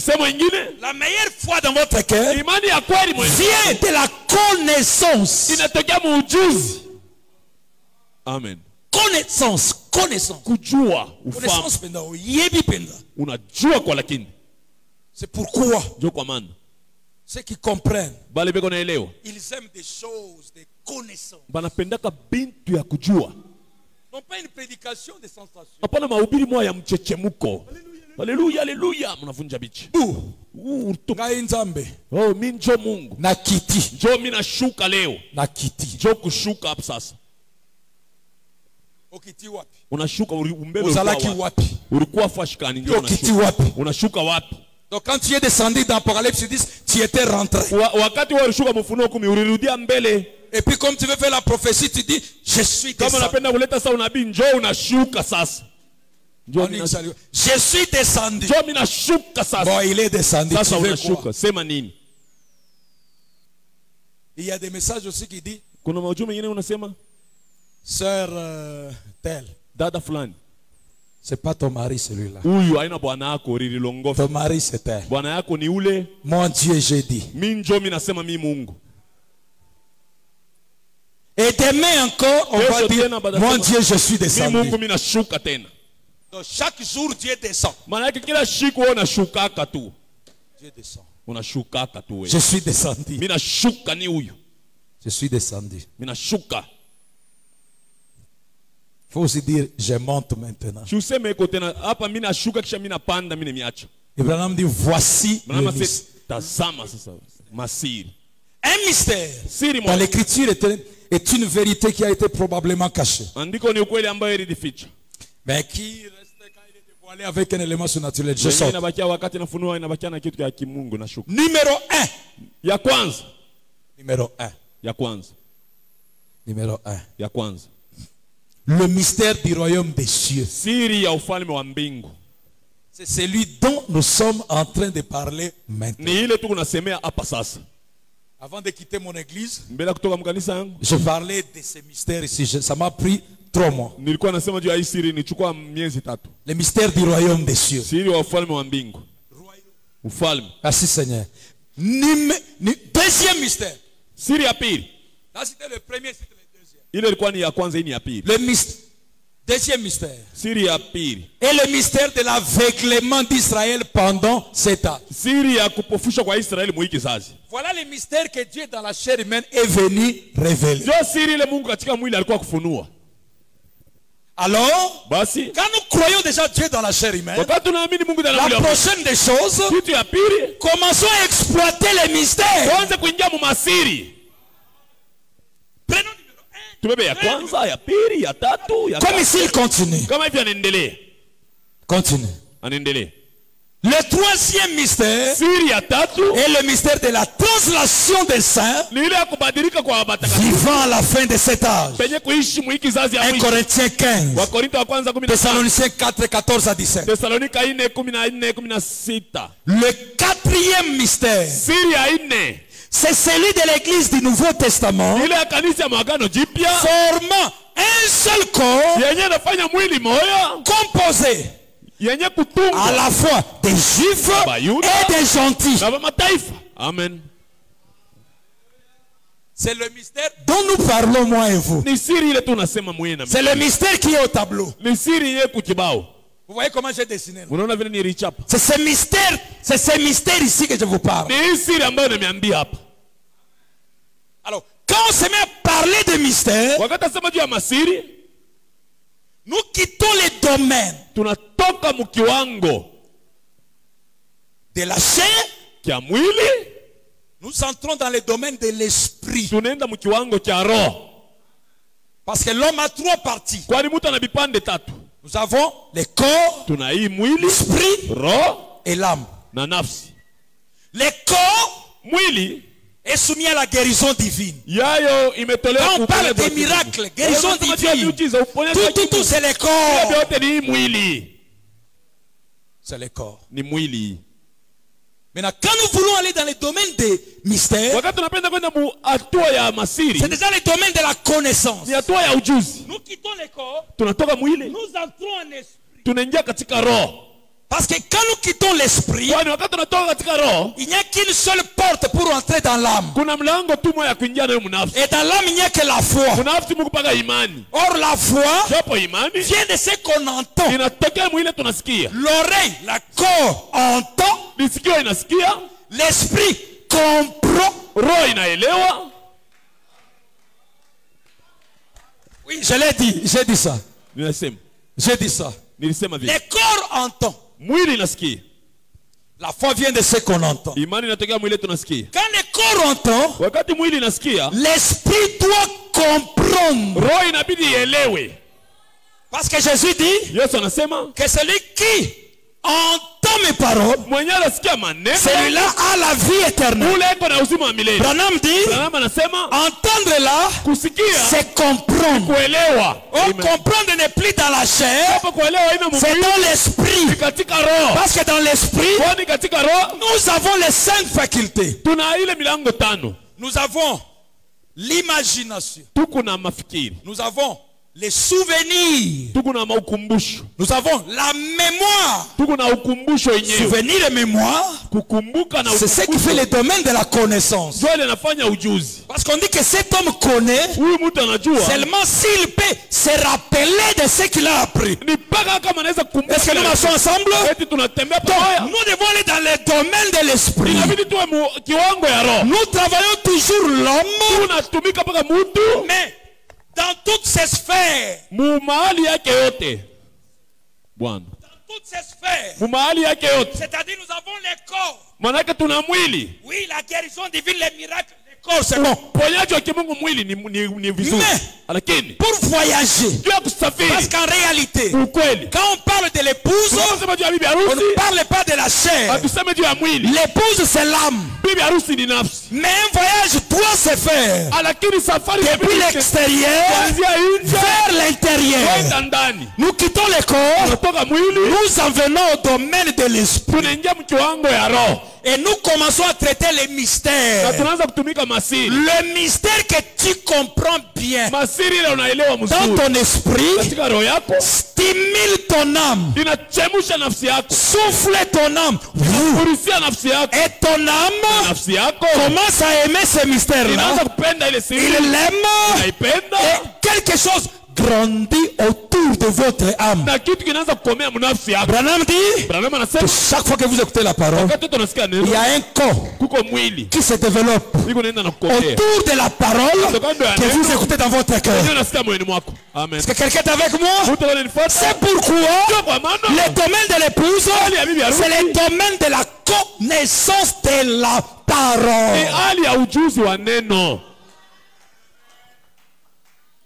la meilleure foi dans votre cœur vient de la connaissance. amen Connaissance, connaissance. kujua Connaissance, penda, oyebi penda. unajua kwa lakini. C'est pourquoi? Njo kwa maana. Ceux qui comprennent, bale beko naelewa ils aiment des choses, des connaissances. banapendaka bintu ya kujua. Non pas une prédication de sensation. hapana mahubiri moya ya mchechemuko. Haleluya haleluya. Mnavunja bichi. Ngai nzambe. Oh, mi njo mungu. Na kiti njo mi nashuka leo. Na kiti njo kushuka hapa sasa unashuka umbele ulikuwa ozalaki wapi? ulikuwa fashikani kiti unashuka. wapi? Unashuka wapi? Donc quand tu es descendu dans Apocalypse 10 tu étais rentré. Et puis comme tu veux faire la prophétie tu dis je suis descendu. je suis descendu. Bon il est descendu il y a des messages aussi qui dit sœur euh, telle dada fulani. C'est pas ton mari celui-là. Huyu aina bwana yako lililongofa ton mari c'est elle bwana yako ni ule. Mon Dieu j'ai dit. Mi njo mi nasema mi mungu. Et demain encore on va dire mon Dieu je suis descendu. Mungu mi nashuka tena. Donc chaque jour Dieu descend. Maana yake kila siku wewe unashukaka tu. Dieu descend. Unashukaka tu wewe. Je suis descendu. Mi nashuka ni huyu. Je suis descendu. Mi nashuka faut aussi dire je monte maintenant Abraham dit voici le mystère. se- Un mystère siri dans l'écriture est, une vérité qui a été probablement cachée. Mais qui reste quand il est dévoilé avec un élément surnaturel. Je saute. Numéro 1. ya kwanza Numéro 1. ya kwanza Numéro 1. Le mystère du royaume des cieux. C'est celui dont nous sommes en train de parler maintenant. Avant de quitter mon église, je parlais de ces mystères ici. Ça m'a pris trois mois. Le mystère du royaume des cieux. ufalme Merci Seigneur. Deuxième mystère. Là, c'était le premier, c'était. Ile ilikuwa ni ya kwanza hii ni ya pili Le mystère. Deuxième mystère. siri ya pili Et le mystère de l'aveuglement d'Israël pendant sept ans. siri ya kupofushwa kwa israeli mwii kizazi Voilà le mystère que Dieu dans la chair humaine est venu révéler. ndio siri ile mungu katika mwili alikuwa kufunua Alors, basi quand nous croyons déjà Dieu dans la chair humaine, mungu la prochaine des choses, pili commençons à exploiter les mystères. Prenons Comme tatu. ici, il continue. Continue. anaendelea Le troisième mystère est le mystère de la translation des saints vivant à la fin de cet âge. penye kuishi mwiki kizazi ya 1 mwisho Corinthiens 15, wakorinto wa kwanza kumi na tano Thessaloniciens 4, 14 à 17. tesalonika ine kumi na nne kumi na sita Le quatrième mystère, c'est celui de l'église du Nouveau Testament. Formant un seul corps composé à la fois des juifs Bayuda. et des gentils. amen. C'est le mystère dont nous parlons, moi et vous. C'est le mystère qui est au tableau. Vous voyez comment j'ai dessiné C'est ce mystère, c'est ce mystère ici que je vous parle. ni hii siri ambayo nimeambia hapa Alors, quand on se met à parler de mystère, nous quittons les domaines de la chair, nous entrons dans les domaines de l'esprit. Parce que l'homme a trois parties. Nous avons le corps, l'esprit et l'âme. Le corps est soumis à la guérison divine. Quand on parle des miracles, guérison divine, tout, tout, tout, c'est le corps. C'est le corps. Maintenant, quand nous voulons aller dans les domaines des mystères, c'est déjà le domaine de la connaissance. Nous quittons le corps, nous entrons en esprit. Parce que quand nous quittons l'esprit, il n'y a qu'une seule porte pour entrer dans l'âme. Et dans l'âme, il n'y a que la foi. Or, la foi vient de ce qu'on entend. L'oreille, la corps entend, l'esprit comprend. Oui, je l'ai dit, j'ai dit ça. J'ai dit ça. Le corps entend. Mwili inasikia La foi vient de ce qu'on entend. imani inatokea mwile tunasikia Quand le corps entend, wakati mwili inasikia l'esprit doit comprendre. roho inabidi ielewe Parce que Jésus dit yesu anasema que celui qui entend mes paroles, celui-là a la vie éternelle. Branham dit, entendre là, c'est comprendre. Or, Amen. comprendre n'est plus dans la chair, c'est dans l'esprit. Parce que dans l'esprit, nous avons les cinq facultés. Nous avons l'imagination. Nous avons les souvenirs. Nous avons la mémoire. Souvenir et mémoire, c'est ce qui fait le domaine de la connaissance. Parce qu'on dit que cet homme connaît seulement s'il peut se rappeler de ce qu'il a appris. Est-ce que nous marchons ensemble? Pamoja Nous devons aller dans le domaine de l'esprit. Nous travaillons toujours l'homme, mais dans toutes ses sphères. mu mahali yake yote bwana Dans toutes ses sphères. mu mahali yake yote C'est-à-dire nous avons les corps. manake tuna mwili Oui, la guérison divine, les miracles, les corps, c'est bon. ponyaji wa kimungu mwili ni, ni, ni vizuri Mais- lakini Pour voyager. juu ya Parce qu'en réalité, ukweli quand on parle de l'épouse, on ne parle pas de la chair. hatuseme juu ya mwili L'épouse, c'est l'âme. bibi harusi ni nafsi Mais un voyage doit se faire Ah, lakini safari depuis l'extérieur vers l'intérieur. Nous quittons le corps, nous en venons au domaine de l'esprit. tunaingia mkiwango ya roho Et nous commençons à traiter les mystères. Le mystère que tu comprends bien. Dans ton esprit stimule ton âme, souffle ton âme. Et ton âme commence à aimer ce mystère-là. Il l'aime. Et quelque chose grandit autour de votre âme. Branham dit que chaque fois que vous écoutez la parole, il y a un corps qui se développe autour de la parole que vous écoutez dans votre cœur. Est-ce que quelqu'un est avec moi? C'est pourquoi le domaine de l'épouse, harusi c'est le domaine de la connaissance de la parole.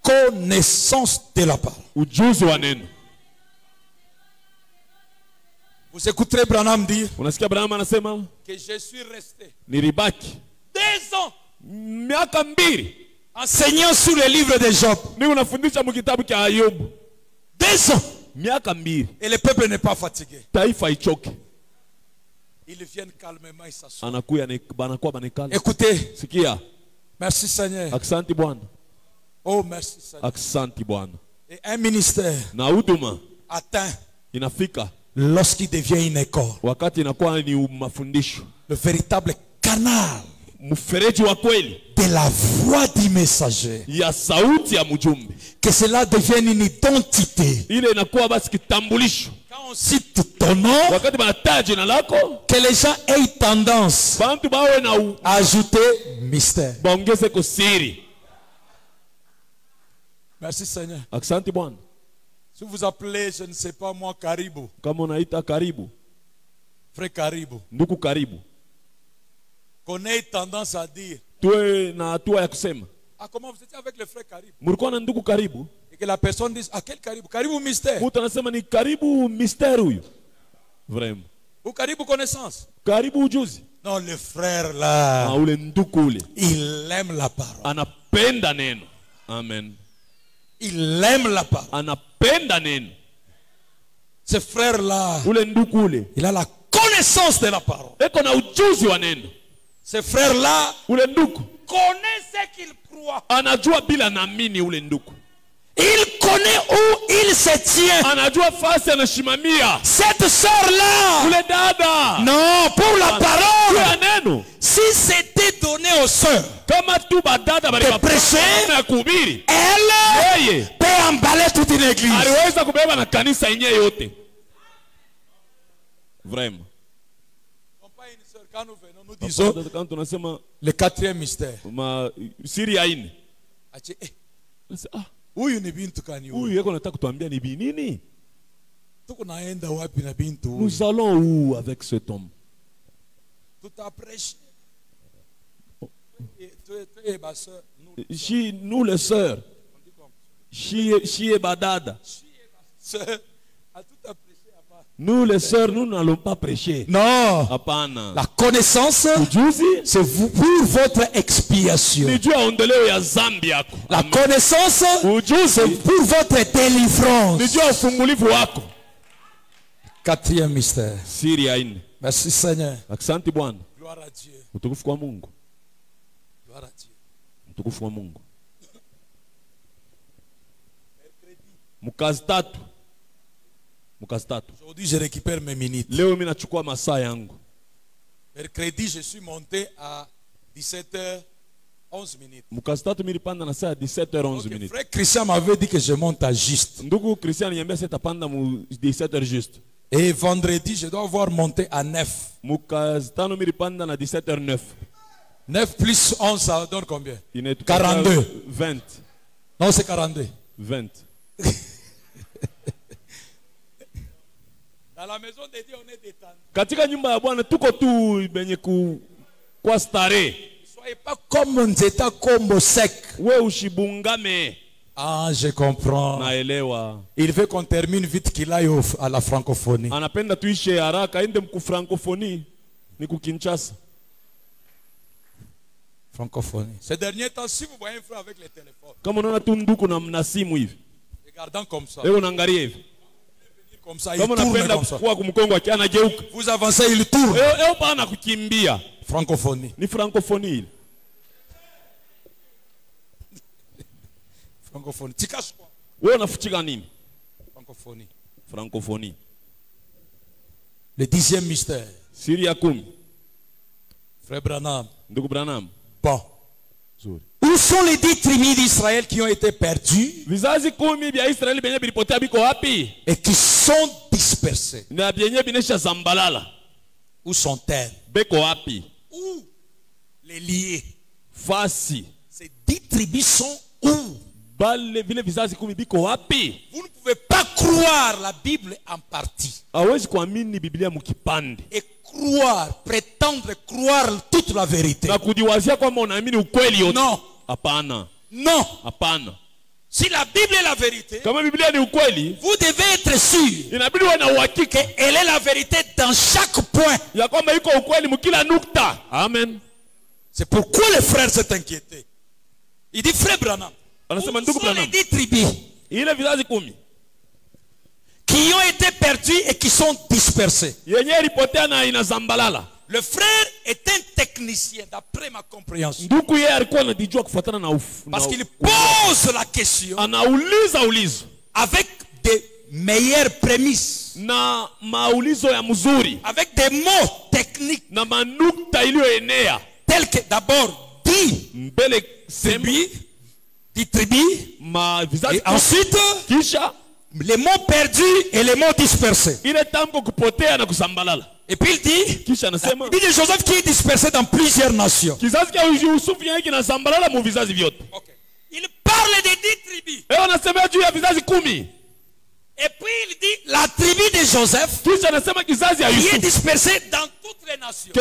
Connaissance de la parole. ujuzi wa neno Vous écouterez Branham dire unasikia abrahamu anasema que je suis resté nilibaki deux ans miaka mbili enseignant sur le livre de Job. ni unafundisha mu kitabu cha ayubu Deux ans. miaka mbili Et le peuple n'est pas fatigué. taifa ichoke Ils viennent calmement, ils s'assoient. anakuya banakuwa banikala Écoutez, sikia merci Seigneur. bwana Oh, merci Seigneur. aksanti bwana Et un ministère na huduma atteint inafika lorsqu'il devient une école. wakati inakuwa ni mafundisho Le véritable canal mfereji wa kweli de la voix du messager. ya sauti ya mjumbe Que cela devienne une identité. ile inakuwa basi kitambulisho Quand on cite ton nom, wakati banataja jina lako que les gens aient tendance bantu bawe na ajouter mystère. baongeze kusiri Merci Seigneur. bwana. Si vous appelez, je ne sais pas moi, Caribou, kama unaita karibu. Frère Caribou, ndugu karibu. Qu'on ait tendance à dire. Tuwe na hatua ya kusema. Ah, comment vous étiez avec le frère Caribou mlikuwa na ndugu karibu. Et que la personne dise Ah, quel Caribou Caribou mystère. Mtu anasema ni karibu misteri huyu. Vraiment. Ou Caribou connaissance? Karibu ujuzi. Non, le frère na là, ule ndugu ule. Il aime la parole. anapenda neno. Amen Il aime la parole. anapenda neno Ce frère là, ule ndugu ule il a la connaissance de la parole. eko na ujuzi wa neno Ce frère là ule ndugu connaît ce qu'il croit. anajua bila naamini ule ndugu Il connaît où il se tient. Cette sœur là, ule dada non, pour la parole, si c'était donné aux sœurs, De prêcher. elle peut emballer toute une église. vraiment. Quand nous venons, nous disons le quatrième mystère. ma eh, ah, huyu ni bintu kani huyu? yeko nataka kutuambia ni binini Tuko naenda wapi na bintu huyu? nous allons où avec cet homme? Ma sœur, nous, les sœurs et badada à tout apprécier à part. Nous les sœurs nous n'allons pas prêcher Non. La connaissance, c'est pour votre expiation. La connaissance, c'est pour votre délivrance. Quatrième mystère. Merci Seigneur. Gloire à Dieu. Gloire à Dieu. tatu Aujourd'hui, je récupère mes minutes. Mercredi, je suis monté à 17h11 minutes. mkazi tatu milipanda na saa ya 17h11 Ok, minutes frère Christian m'avait dit que je monte à juste. 17h juste Et vendredi, je dois avoir monté à 9. mkazi tano milipanda na 17h9 9 plus 11, ça donne combien? Inaitupatia 42. 20 Non, c'est 42. 20 (laughs) Dans la maison de Dieu, on est détendu. Katika nyumba ya bwana tuko tu benye ku kwa starehe Soyez pas comme Nzeta Kombo sec. we ushibungame. Ah, je comprends. naelewa. Il veut qu'on termine vite qu'il aille à la francophonie. anapenda tuishe haraka ende mkufrankofoni ni kukinchasa Francophonie. Ces derniers temps, si vous voyez un frère avec les téléphones, kama unaona tu nduku na, na simu hivi. Regardant comme ça, wewe unaangalia hivi comme ça, il kama unapenda kuwa kumkongo aki anageuka Vous avancez, il tourne. Eo- eo pana kukimbia Francophonie. ni francophonie ile Francophonie. Tu wewe unafuchika nini Francophonie. frankofoni Le dixième mystère. siri ya kumi Frère Branham. ndugu branham Bon. Zuri. Où sont les dix tribus d'Israël qui ont été perdues et qui sont dispersées Où sont-elles? Où les fasi. Ces dix tribus sont où? Vous ne pouvez pas croire la Bible en partie. Et croire, prétendre croire toute la vérité. Non, hapana non. hapana Si la Bible est la vérité, kama biblia ni ukweli vous devez être sûr inabidi uwe na uhakika qu'elle est la vérité dans chaque point. ya kwamba iko ukweli mkila nukta amen C'est pourquoi le frère s'est inquiété. Il dit, frère Branham, anasema ndugu sont les Branham dix tribus ile vizazi kumi qui ont été perdues et qui sont dispersées? yenye ilipotea na inazambalala Le frère est un technicien, d'après ma compréhension. Parce qu'il pose la question avec des meilleures prémices, avec des mots techniques, tels que d'abord dit et ensuite kisha les mots perdus et les mots dispersés. Et puis il dit, tribu de Joseph qui est dispersée dans plusieurs nations. kizazi cha yusufu yenye kinasambalala mu vizazi vyote Il parle des dix tribus. Et puis il dit, la tribu de Joseph qui est dispersée dans toutes les nations.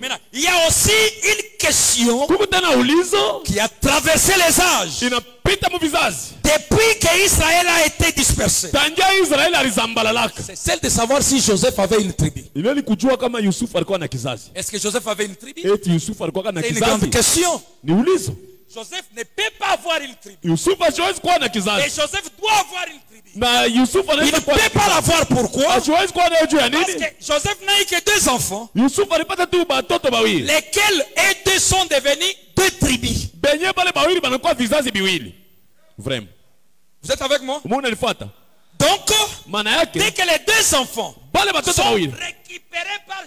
Maintenant, il y a aussi une question qui a traversé les âges depuis que Israël a été dispersé. C'est celle de savoir si Joseph avait une tribu. Est-ce que Joseph avait une tribu? C'est une grande question. Joseph ne peut pas avoir une tribu. kuwa na Et Joseph doit avoir une tribu. na Il ne anaweza kuwa na peut pas l'avoir. Pourquoi? Asiwezi kuwa nayo juu ya Parce que Joseph n'a eu que deux enfants, alipata tu lesquels et deux sont devenus deux tribus. benye bale bawili banakuwa vizazi biwili vrema Vous êtes avec moi? Donc, dès que les deux enfants sont récupérés par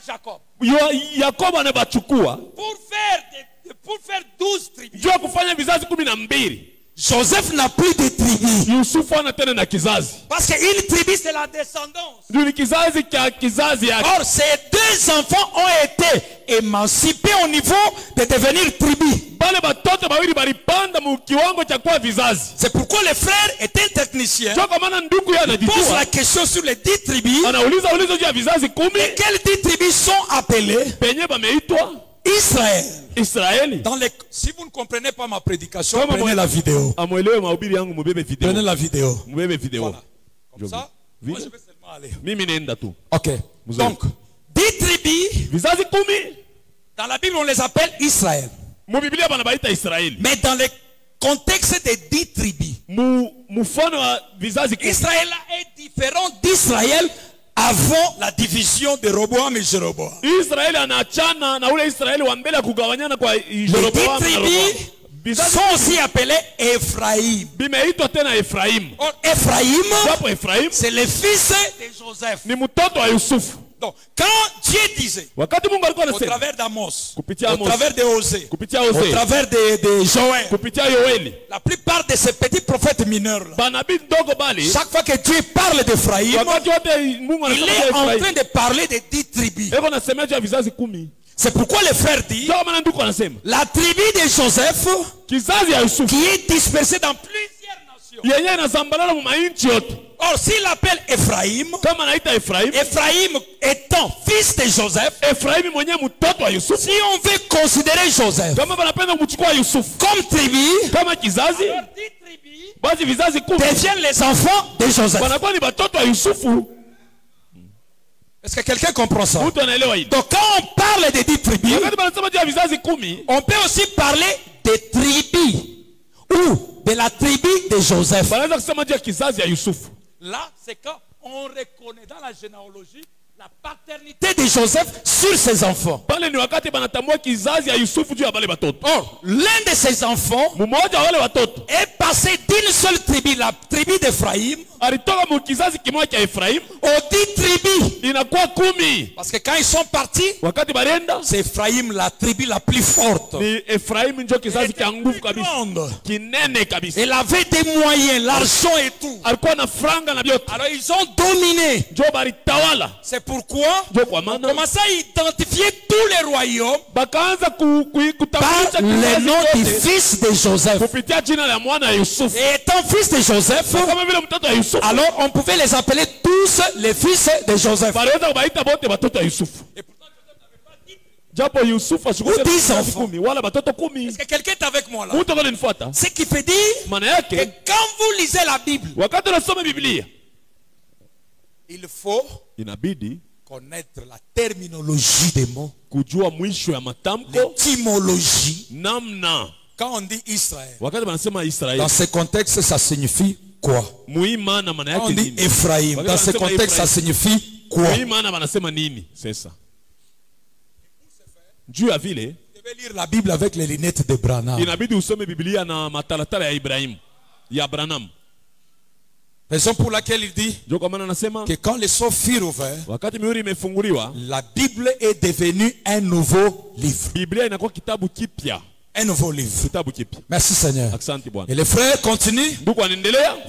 Jacob anabachukua. pour faire, des- pour faire douze tribus, juu ya kufanya vizazi kumi na mbili Joseph n'a plus de tribu. yusufu ana tena na kizazi Parce qu'une tribu, c'est la descendance. juu ni kizazi cha kizazi yake Or, ces deux enfants ont été émancipés au niveau de devenir tribu. bale batoto bawili balipanda mu kiwango cha kuwa vizazi C'est pourquoi le frère est un technicien. maana ndugu yeye Pose la question sur les dix tribus. anauliza ulizo juu ya vizazi kumi Quelles dix tribus sont appelées? Penye bameitwa Israël israeli Dans les... Si vous ne comprenez pas ma prédication, prenez moi- la vidéo. Prenez la vidéo. Voilà. Comme ça, moi je vais seulement aller. Ok. Donc, dix tribus, dans la Bible, on les appelle Israël. Mais dans le contexte des dix tribus, Israël est différent d'Israël avant la division de Roboam et Jéroboam. israeli anaachana na ule israeli wa mbele ya kugawanyana kwa. Vizazi sont aussi appelées Ephraïm. bimeitwa tena efraimu Or, Ephraïm, japo efraimu c'est le fils de Joseph. ni mtoto wa yusufu Donc, quand Dieu disait, au travers d'Amos, au travers de Osée, au travers de, de Joël, la plupart de ces petits prophètes mineurs chaque fois que Dieu parle d'Ephraïm, il est en train de parler des dix tribus. C'est pourquoi le frère dit, ndio maana nduko anasema la tribu de Joseph, qui est dispersée dans nations. Yenye inasambalala mu mainchi yote. Or, s'il appelle efraimu Ephraïm étant fils de Joseph, si on veut considérer Joseph comme tribu, deviennent les enfants de Joseph. Est-ce que quelqu'un comprend ça? Donc, quand on parle des dix tribus, on peut aussi parler des tribus ou de la tribu de Joseph. Là, c'est quand on reconnaît dans la généalogie la paternité de Joseph sur ses enfants. Or, l'un de ses enfants est passé d'une seule tribu, la tribu d'Ephraïm, aux dix tribus. Parce que quand ils sont partis, c'est Ephraïm la tribu la plus forte. Elle plus Elle avait des moyens, l'argent et tout. Alors ils ont dominé. C'est pourquoi? On commence à identifier tous les royaumes. Par le nom du fils de Joseph. Et étant fils de Joseph, alors on pouvait les appeler tous les fils de Joseph. Et pourtant, Joseph n'avait pas dit. japo yusufu wala batoto kumi. Est-ce que quelqu'un est avec moi là? Mtu maana que yake quand vous lisez la Bible, wakati unasoma biblia il faut inabidi connaître la terminologie des mots, kujua mwisho ya matamko. L'étymologie. namna. Quand on dit Israël, wakati wanasema dans israeli ce contexte, ça signifie quoi? Muimana maana Quand on yake dit nini? Ephraïm, dans ce contexte, ça signifie quoi? Muimana wanasema nini? Sasa juu ya vile Je vais lire la Bible avec les lunettes de Branham. inabidi usome biblia na matalatala ya ibrahimu ya branham Raison pour laquelle il dit que quand les sceaux furent ouverts, la Bible est devenue un nouveau livre. Un nouveau livre. Merci Seigneur. Et les frères continuent.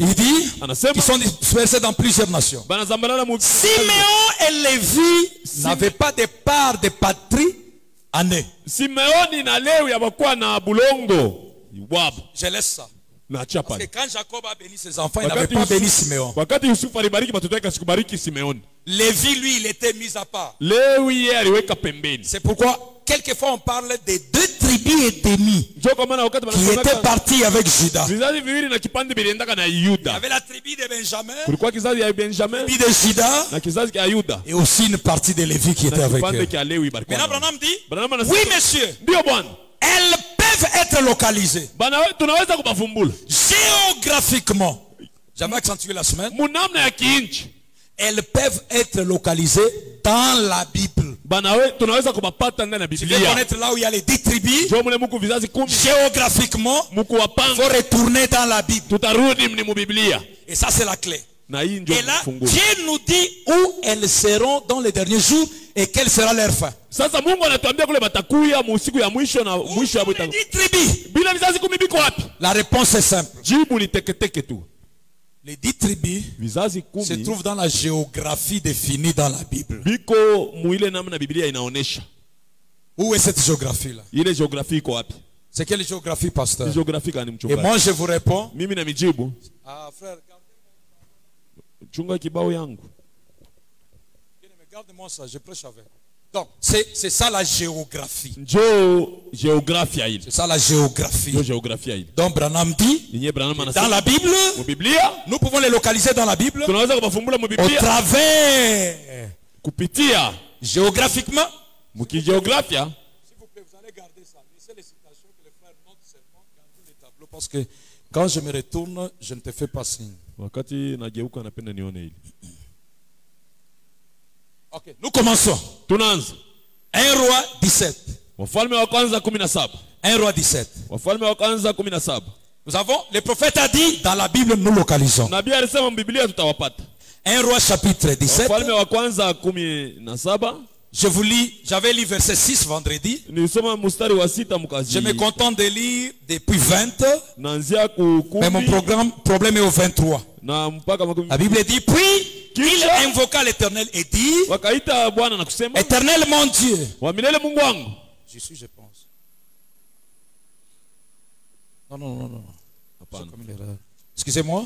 Il dit qu'ils sont dispersés dans plusieurs nations. Siméon et Lévi n'avaient pas de part de patrie wabo Je laisse ça. Parce que quand Jacob a béni ses enfants, il n'avait pas béni simeoni Lévi, lui, il était mis à part. C'est pourquoi, quelquefois, on parle des deux tribus et demi qui étaient partis avec Judas. Il y avait la tribu de Benjamin, la benjamin tribu de Judas et aussi une partie de Lévi qui était avec eux. Maintenant. Branham dit, oui, monsieur, elles peuvent être localisées géographiquement. J'avais accentué la semaine. Elles peuvent être localisées dans la Bible. Tu veux connaître là où il y a les dix tribus? Géographiquement, il faut retourner dans la Bible. Et ça, c'est la clé. Et là, Dieu nous dit où elles seront dans les derniers jours et quelle sera leur fin. La réponse est simple. Les dix tribus se trouvent dans la géographie définie dans la Bible. Où est cette géographie-là C'est quelle géographie, pasteur? Et moi, je vous réponds. Ah, frère, chunga kibao yangu garde-moi ça, je prêche avec. Donc, c'est ça la géographie. C'est ça la géographie. Donc, Branham dit, dans la Bible, nous pouvons les localiser dans la Bible au travers, géographiquement. S'il vous plaît, vous allez garder ça. Laissez les citations que les frères notent seulement, gardez les tableaux. Parce que quand je me retourne, je ne te fais pas signe. Wakati nageuka napenda nione hili Ok, nous commençons. tunaanza 1 roi 17. wafalme wa kwanza kumi na saba 1 roi 17. wafalme wa kwanza kumi na saba Nous avons, le prophète a dit, dans la Bible, nous localisons. nabii alisema mbiblia tutawapata 1 roi chapitre 17. wafalme wa kwanza kumi na saba Je vous lis, j'avais lu verset 6 vendredi. Je me contente de lire depuis 20, naanzia ku mais mon programme, problème est au 23. La Bible dit, puis il invoqua l'éternel et dit, éternel mon Dieu. J'y suis, je pense. Non, non, non, non. hapana Comme une erreur. Excusez-moi.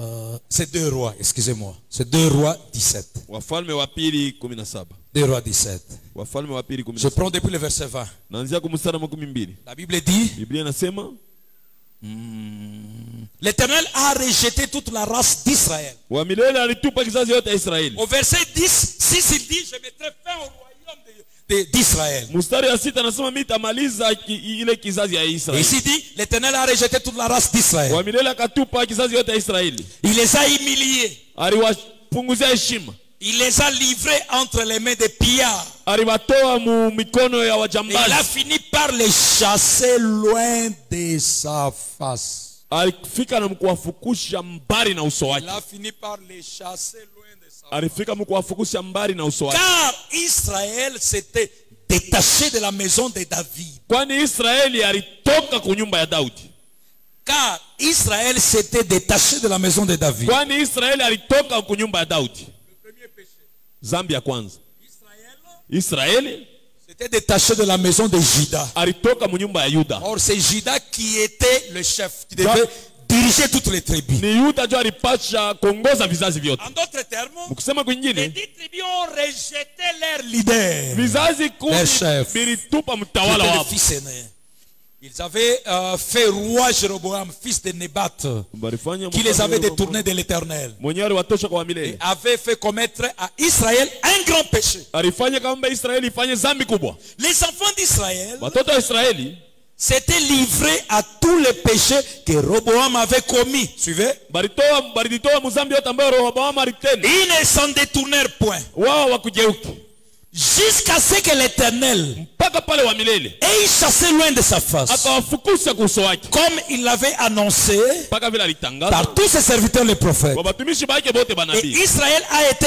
Euh, c'est deux rois, excusez-moi. C'est deux rois 17. wafalme wa pili kumi na saba Deux rois 17. wafalme wa pili kumi Je prends depuis le verset 20. naanzia ku mstari wa makumi mbili La Bible dit, inasema l'éternel a rejeté toute la race d'Israël. Au verset 10, 6, il dit, je mettrai fin au royaume d'Israël. Et ici dit, l'éternel a rejeté toute la race d'Israël. Il les a humiliés. Il les a livrés entre les mains des pillards. il a fini par les chasser loin de sa face. alifika na mkuwafukusha mbali na uso Il wake a fini par les chasser loin de sa face. alifika mkuwafukusha mbali na uso wake Car Israël s'était détaché de la maison de David. kwani israeli alitoka ku nyumba ya daudi? Car Israël s'était détaché de la maison de David. kwani israeli alitoka ku nyumba ya daudi? Zambi ya kwanza israeli S'était détaché de la maison de Juda. alitoka mu nyumba ya yuda Or, c'est Juda qui était le chef, qui devait diriger toutes les tribus. ni yuda njo alipasha kuongoza vizazi vyote En d'autres termes, mkusema les dix tribus ont rejeté leur leader. vizazi kumi vilitupa mtawala était fils aîné. Ils avaient euh, fait roi Jéroboam, fils de Balifanya qui les avait détournés de l'éternel. milele Avait fait commettre à Israël un grand péché. Les enfants d'Israël s'étaient livrés à tous les péchés que Roboam avait commis. Suivez Ils ne s'en détournèrent point. Jusqu'à ce que l'éternel ait chassé loin de sa face. Comme il l'avait annoncé par tous ses serviteurs les prophètes. Et Israël a été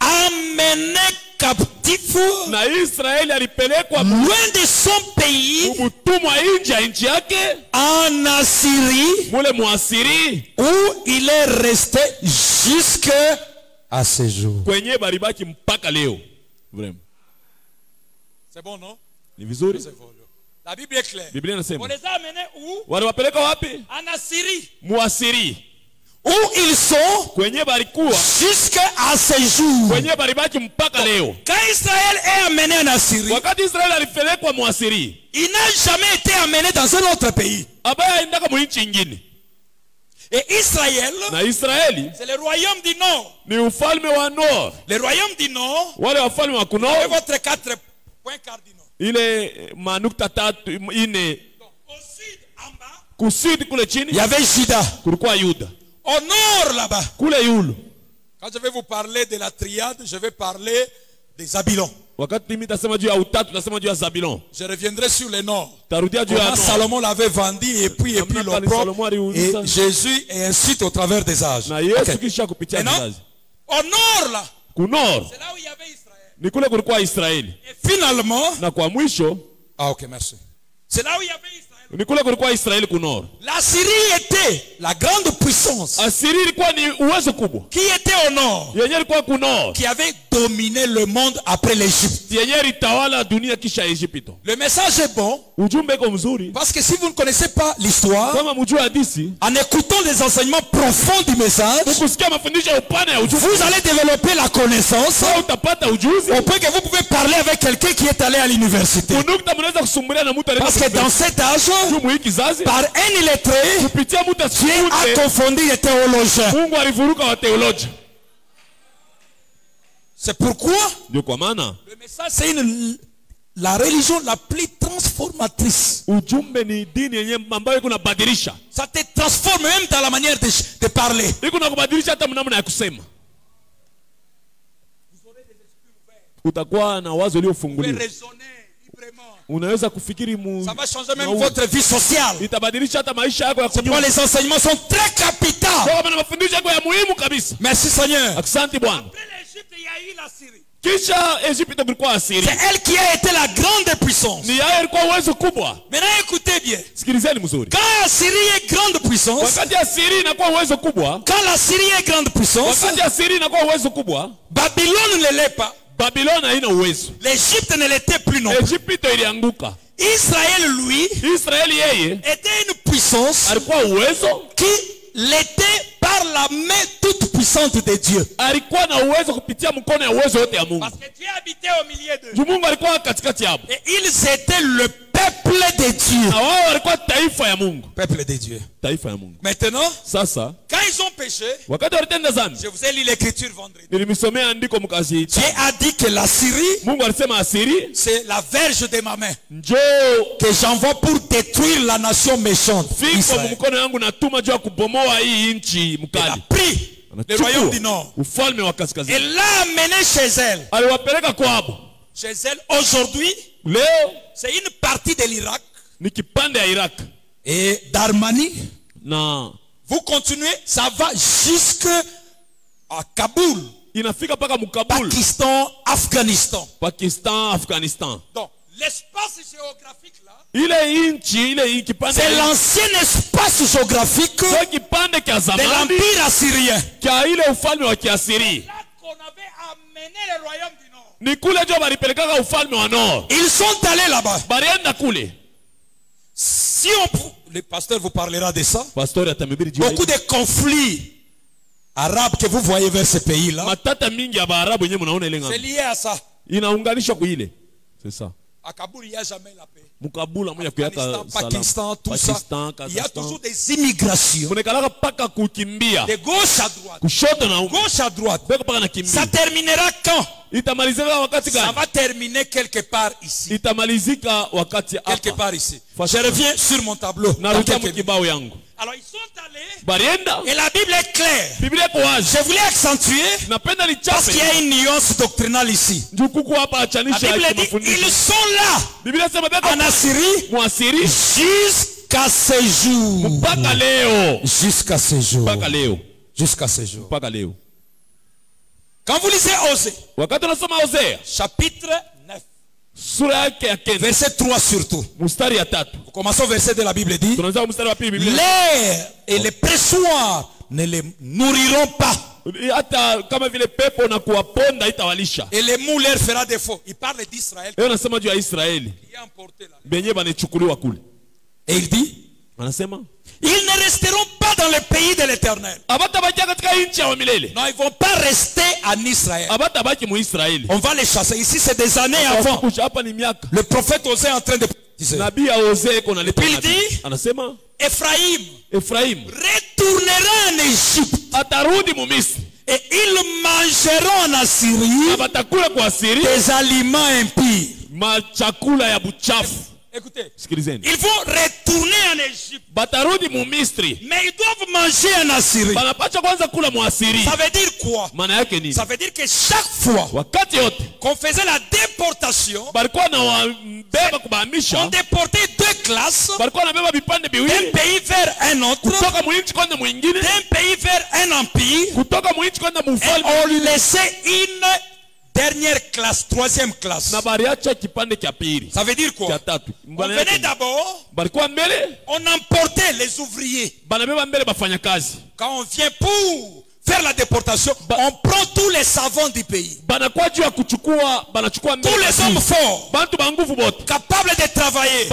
amené captif loin de son pays en Assyrie où il est resté jusqu'à ce jour. Vraiment. C'est bon, non? Ni vizuri La Bible est claire. biblia On inasema les a amenés où? Waliwapeleka wapi? En Assyrie. muasiri Où ils sont? Kwenye balikuwa jusqu'à ce jour. kwenye balibaki mpaka leo Quand Israël est amené en Assyrie, wakati israeli alipelekwa muasiri il n'a jamais été amené dans un autre pays. ambaye aendaka mu nchi ingine Et Israël, na israeli c'est le royaume du Nord. ni ufalme wa nord Le royaume du Nord, wale wafalme wa votre quatre. Ile manukta tatu ine Donc, au sud, en bas, kusidi kule il chini y avait Juda. kulikuwa yuda? Au nord, là-bas, kule yulu quand je vais vous parler de la triade, je vais parler des Zabylons. wakati mi tasema juu ya utatu tasema juu ya zabilon Je reviendrai sur le nord. tarudia juu ya Comment nord Salomon l'avait vendu et puis, et puis l'opprobre et. Jésus et ainsi au travers des âges. na yesu Ok. kisha kupitia Maintenant, vizazi au nord là, kunor c'est là où il y avait Israël. Ni kule kulikuwa israeli Et finalement, na kwa mwisho ah ok, merci. C'est là où il y avait Israël. ni kule kulikuwa israeli kunor La Syrie était la grande puissance asiri ilikuwa ni uwezo kubwa qui était au nord, yenye ilikuwa kunor qui avait dominé le monde après l'Égypte. yenye ilitawala dunia kisha Egypto. Le message est bon Ujumbe iko mzuri parce que si vous ne connaissez pas l'histoire, kama mjue hadisi, en écoutant les enseignements profonds du message, kusikia mafundisho ya upana ya ujumbe, vous allez développer la connaissance Sasa utapata ujuzi au point que vous pouvez parler avec quelqu'un qui est allé à l'université. kunukta, mnaweza kusumbulia na mtu Parce que dans cet âge, jumu hii kizazi par un illettré, kupitia mtu a confondu les théologiens. Mungu alivuruka wa teolojia. C'est pourquoi le message, c'est une, la religion la plus transformatrice. ujumbe ni dini yenye ambayo iko nabadilisha, Ça te transforme même dans la manière de, de parler. iko na kubadilisha hata namna ya kusema. Utakuwa na wazo Vous pouvez uliofunguliwa, raisonner librement. unaweza kufikiri mu, Ça va changer même votre vie sociale. itabadilisha hata maisha yako ya Moi, kunyumba. les enseignements sont très capitaux. Kwa maana mafundisho yako ya muhimu kabisa. Merci Seigneur. Asante Bwana. Après l'Égypte, il y a eu la Syrie. C'est elle qui a été la grande puissance. Maintenant, écoutez bien. Quand la Syrie est grande puissance, quand la Syrie est grande puissance, Babylone ne l'est pas. Babiloni haina uwezo, L'Égypte ne l'était plus non plus. Egypto ilianguka. Israël, lui, yeye était une puissance alikuwa uwezo, qui l'était par la main toute puissante de Dieu. Parce que Dieu habitait au milieu d'eux. Et ils étaient le peuple de Dieu. Mungu, Peuple de Dieu. Maintenant, Sasa quand ils ont péché, je vous ai lu l'écriture vendredi. Dieu a dit que la Syrie, c'est la verge de ma main que j'envoie pour détruire la nation méchante. Israël. Elle a pris le royaume du Nord. Et l'a amené chez elle. Chez elle, aujourd'hui, Leo c'est une partie de l'Irak ni kipande ya Iraq et d'Armanie. na Vous continuez, ça va jusqu'à Kaboul, inafika mpaka Mukabul, Pakistan, Afghanistan. Pakistan, Afghanistan. Donc, l'espace géographique là, Ile nchi ile kipande c'est l'ancien espace géographique sio kipande cha de zamani l'Empire assyrien. cha ile ufalme wa Kiasiri. Là qu'on avait amené le royaume du Ils sont allés là-bas. Si on, le pasteur vous parlera de ça, beaucoup de conflits arabes que vous voyez vers ce pays-là, c'est lié à ça. c'est ça À Kaboul, il n'y a jamais la paix. Afghanistan. Pakistan, tout Pakistan, ça. Il y a toujours des immigrations. De gauche à droite. huko Gauche à droite. Ça terminera quand? Ça va terminer quelque part ici. Quelque part ici. Je reviens sur mon tableau. Alors ils sont allés et la Bible est claire. Je voulais accentuer parce qu'il y a une nuance doctrinale ici. La Bible dit ils sont là en Assyrie jusqu'à ce jour. Jusqu'à ce jour. Jusqu'à ce jour. Quand vous lisez Osée, chapitre 9, sura yake ya kenda verset 3 surtout. Commençons verset de la Bible dit L'air et les pressoirs ne les nourriront pas. Et les mous leur fera défaut. Il parle d'Israël. Et il dit Ils ne resteront pas dans le pays de l'éternel. Non, ils ne vont pas rester en Israël. On va les chasser. Ici, c'est des années avant. Le prophète Osée est en train de Puis il dit- Ephraïm efraimu retournera en Égypte et ils mangeront en Assyrie des aliments impurs. Écoutez, ils vont retourner en Égypte, batarudi mais ils doivent manger en Assyrie. banapacha kwanza kula muasiri Ça veut dire quoi? Maana yake nini? Ça veut dire que chaque fois wakati yote. qu'on faisait la déportation, balikuwa na wabeba on déportait deux classes balikuwa nabeba vipande d'un pays vers un autre, kutoka mwinchi kwenda mwingine d'un pays vers un empire, kutoka kwenda on laissait une dernière classe, troisième classe. Ça veut dire quoi? On venait d'abord, on emportait les ouvriers. Quand on vient pour faire la déportation, on prend tous les savants du pays, tous les hommes forts, capables de travailler,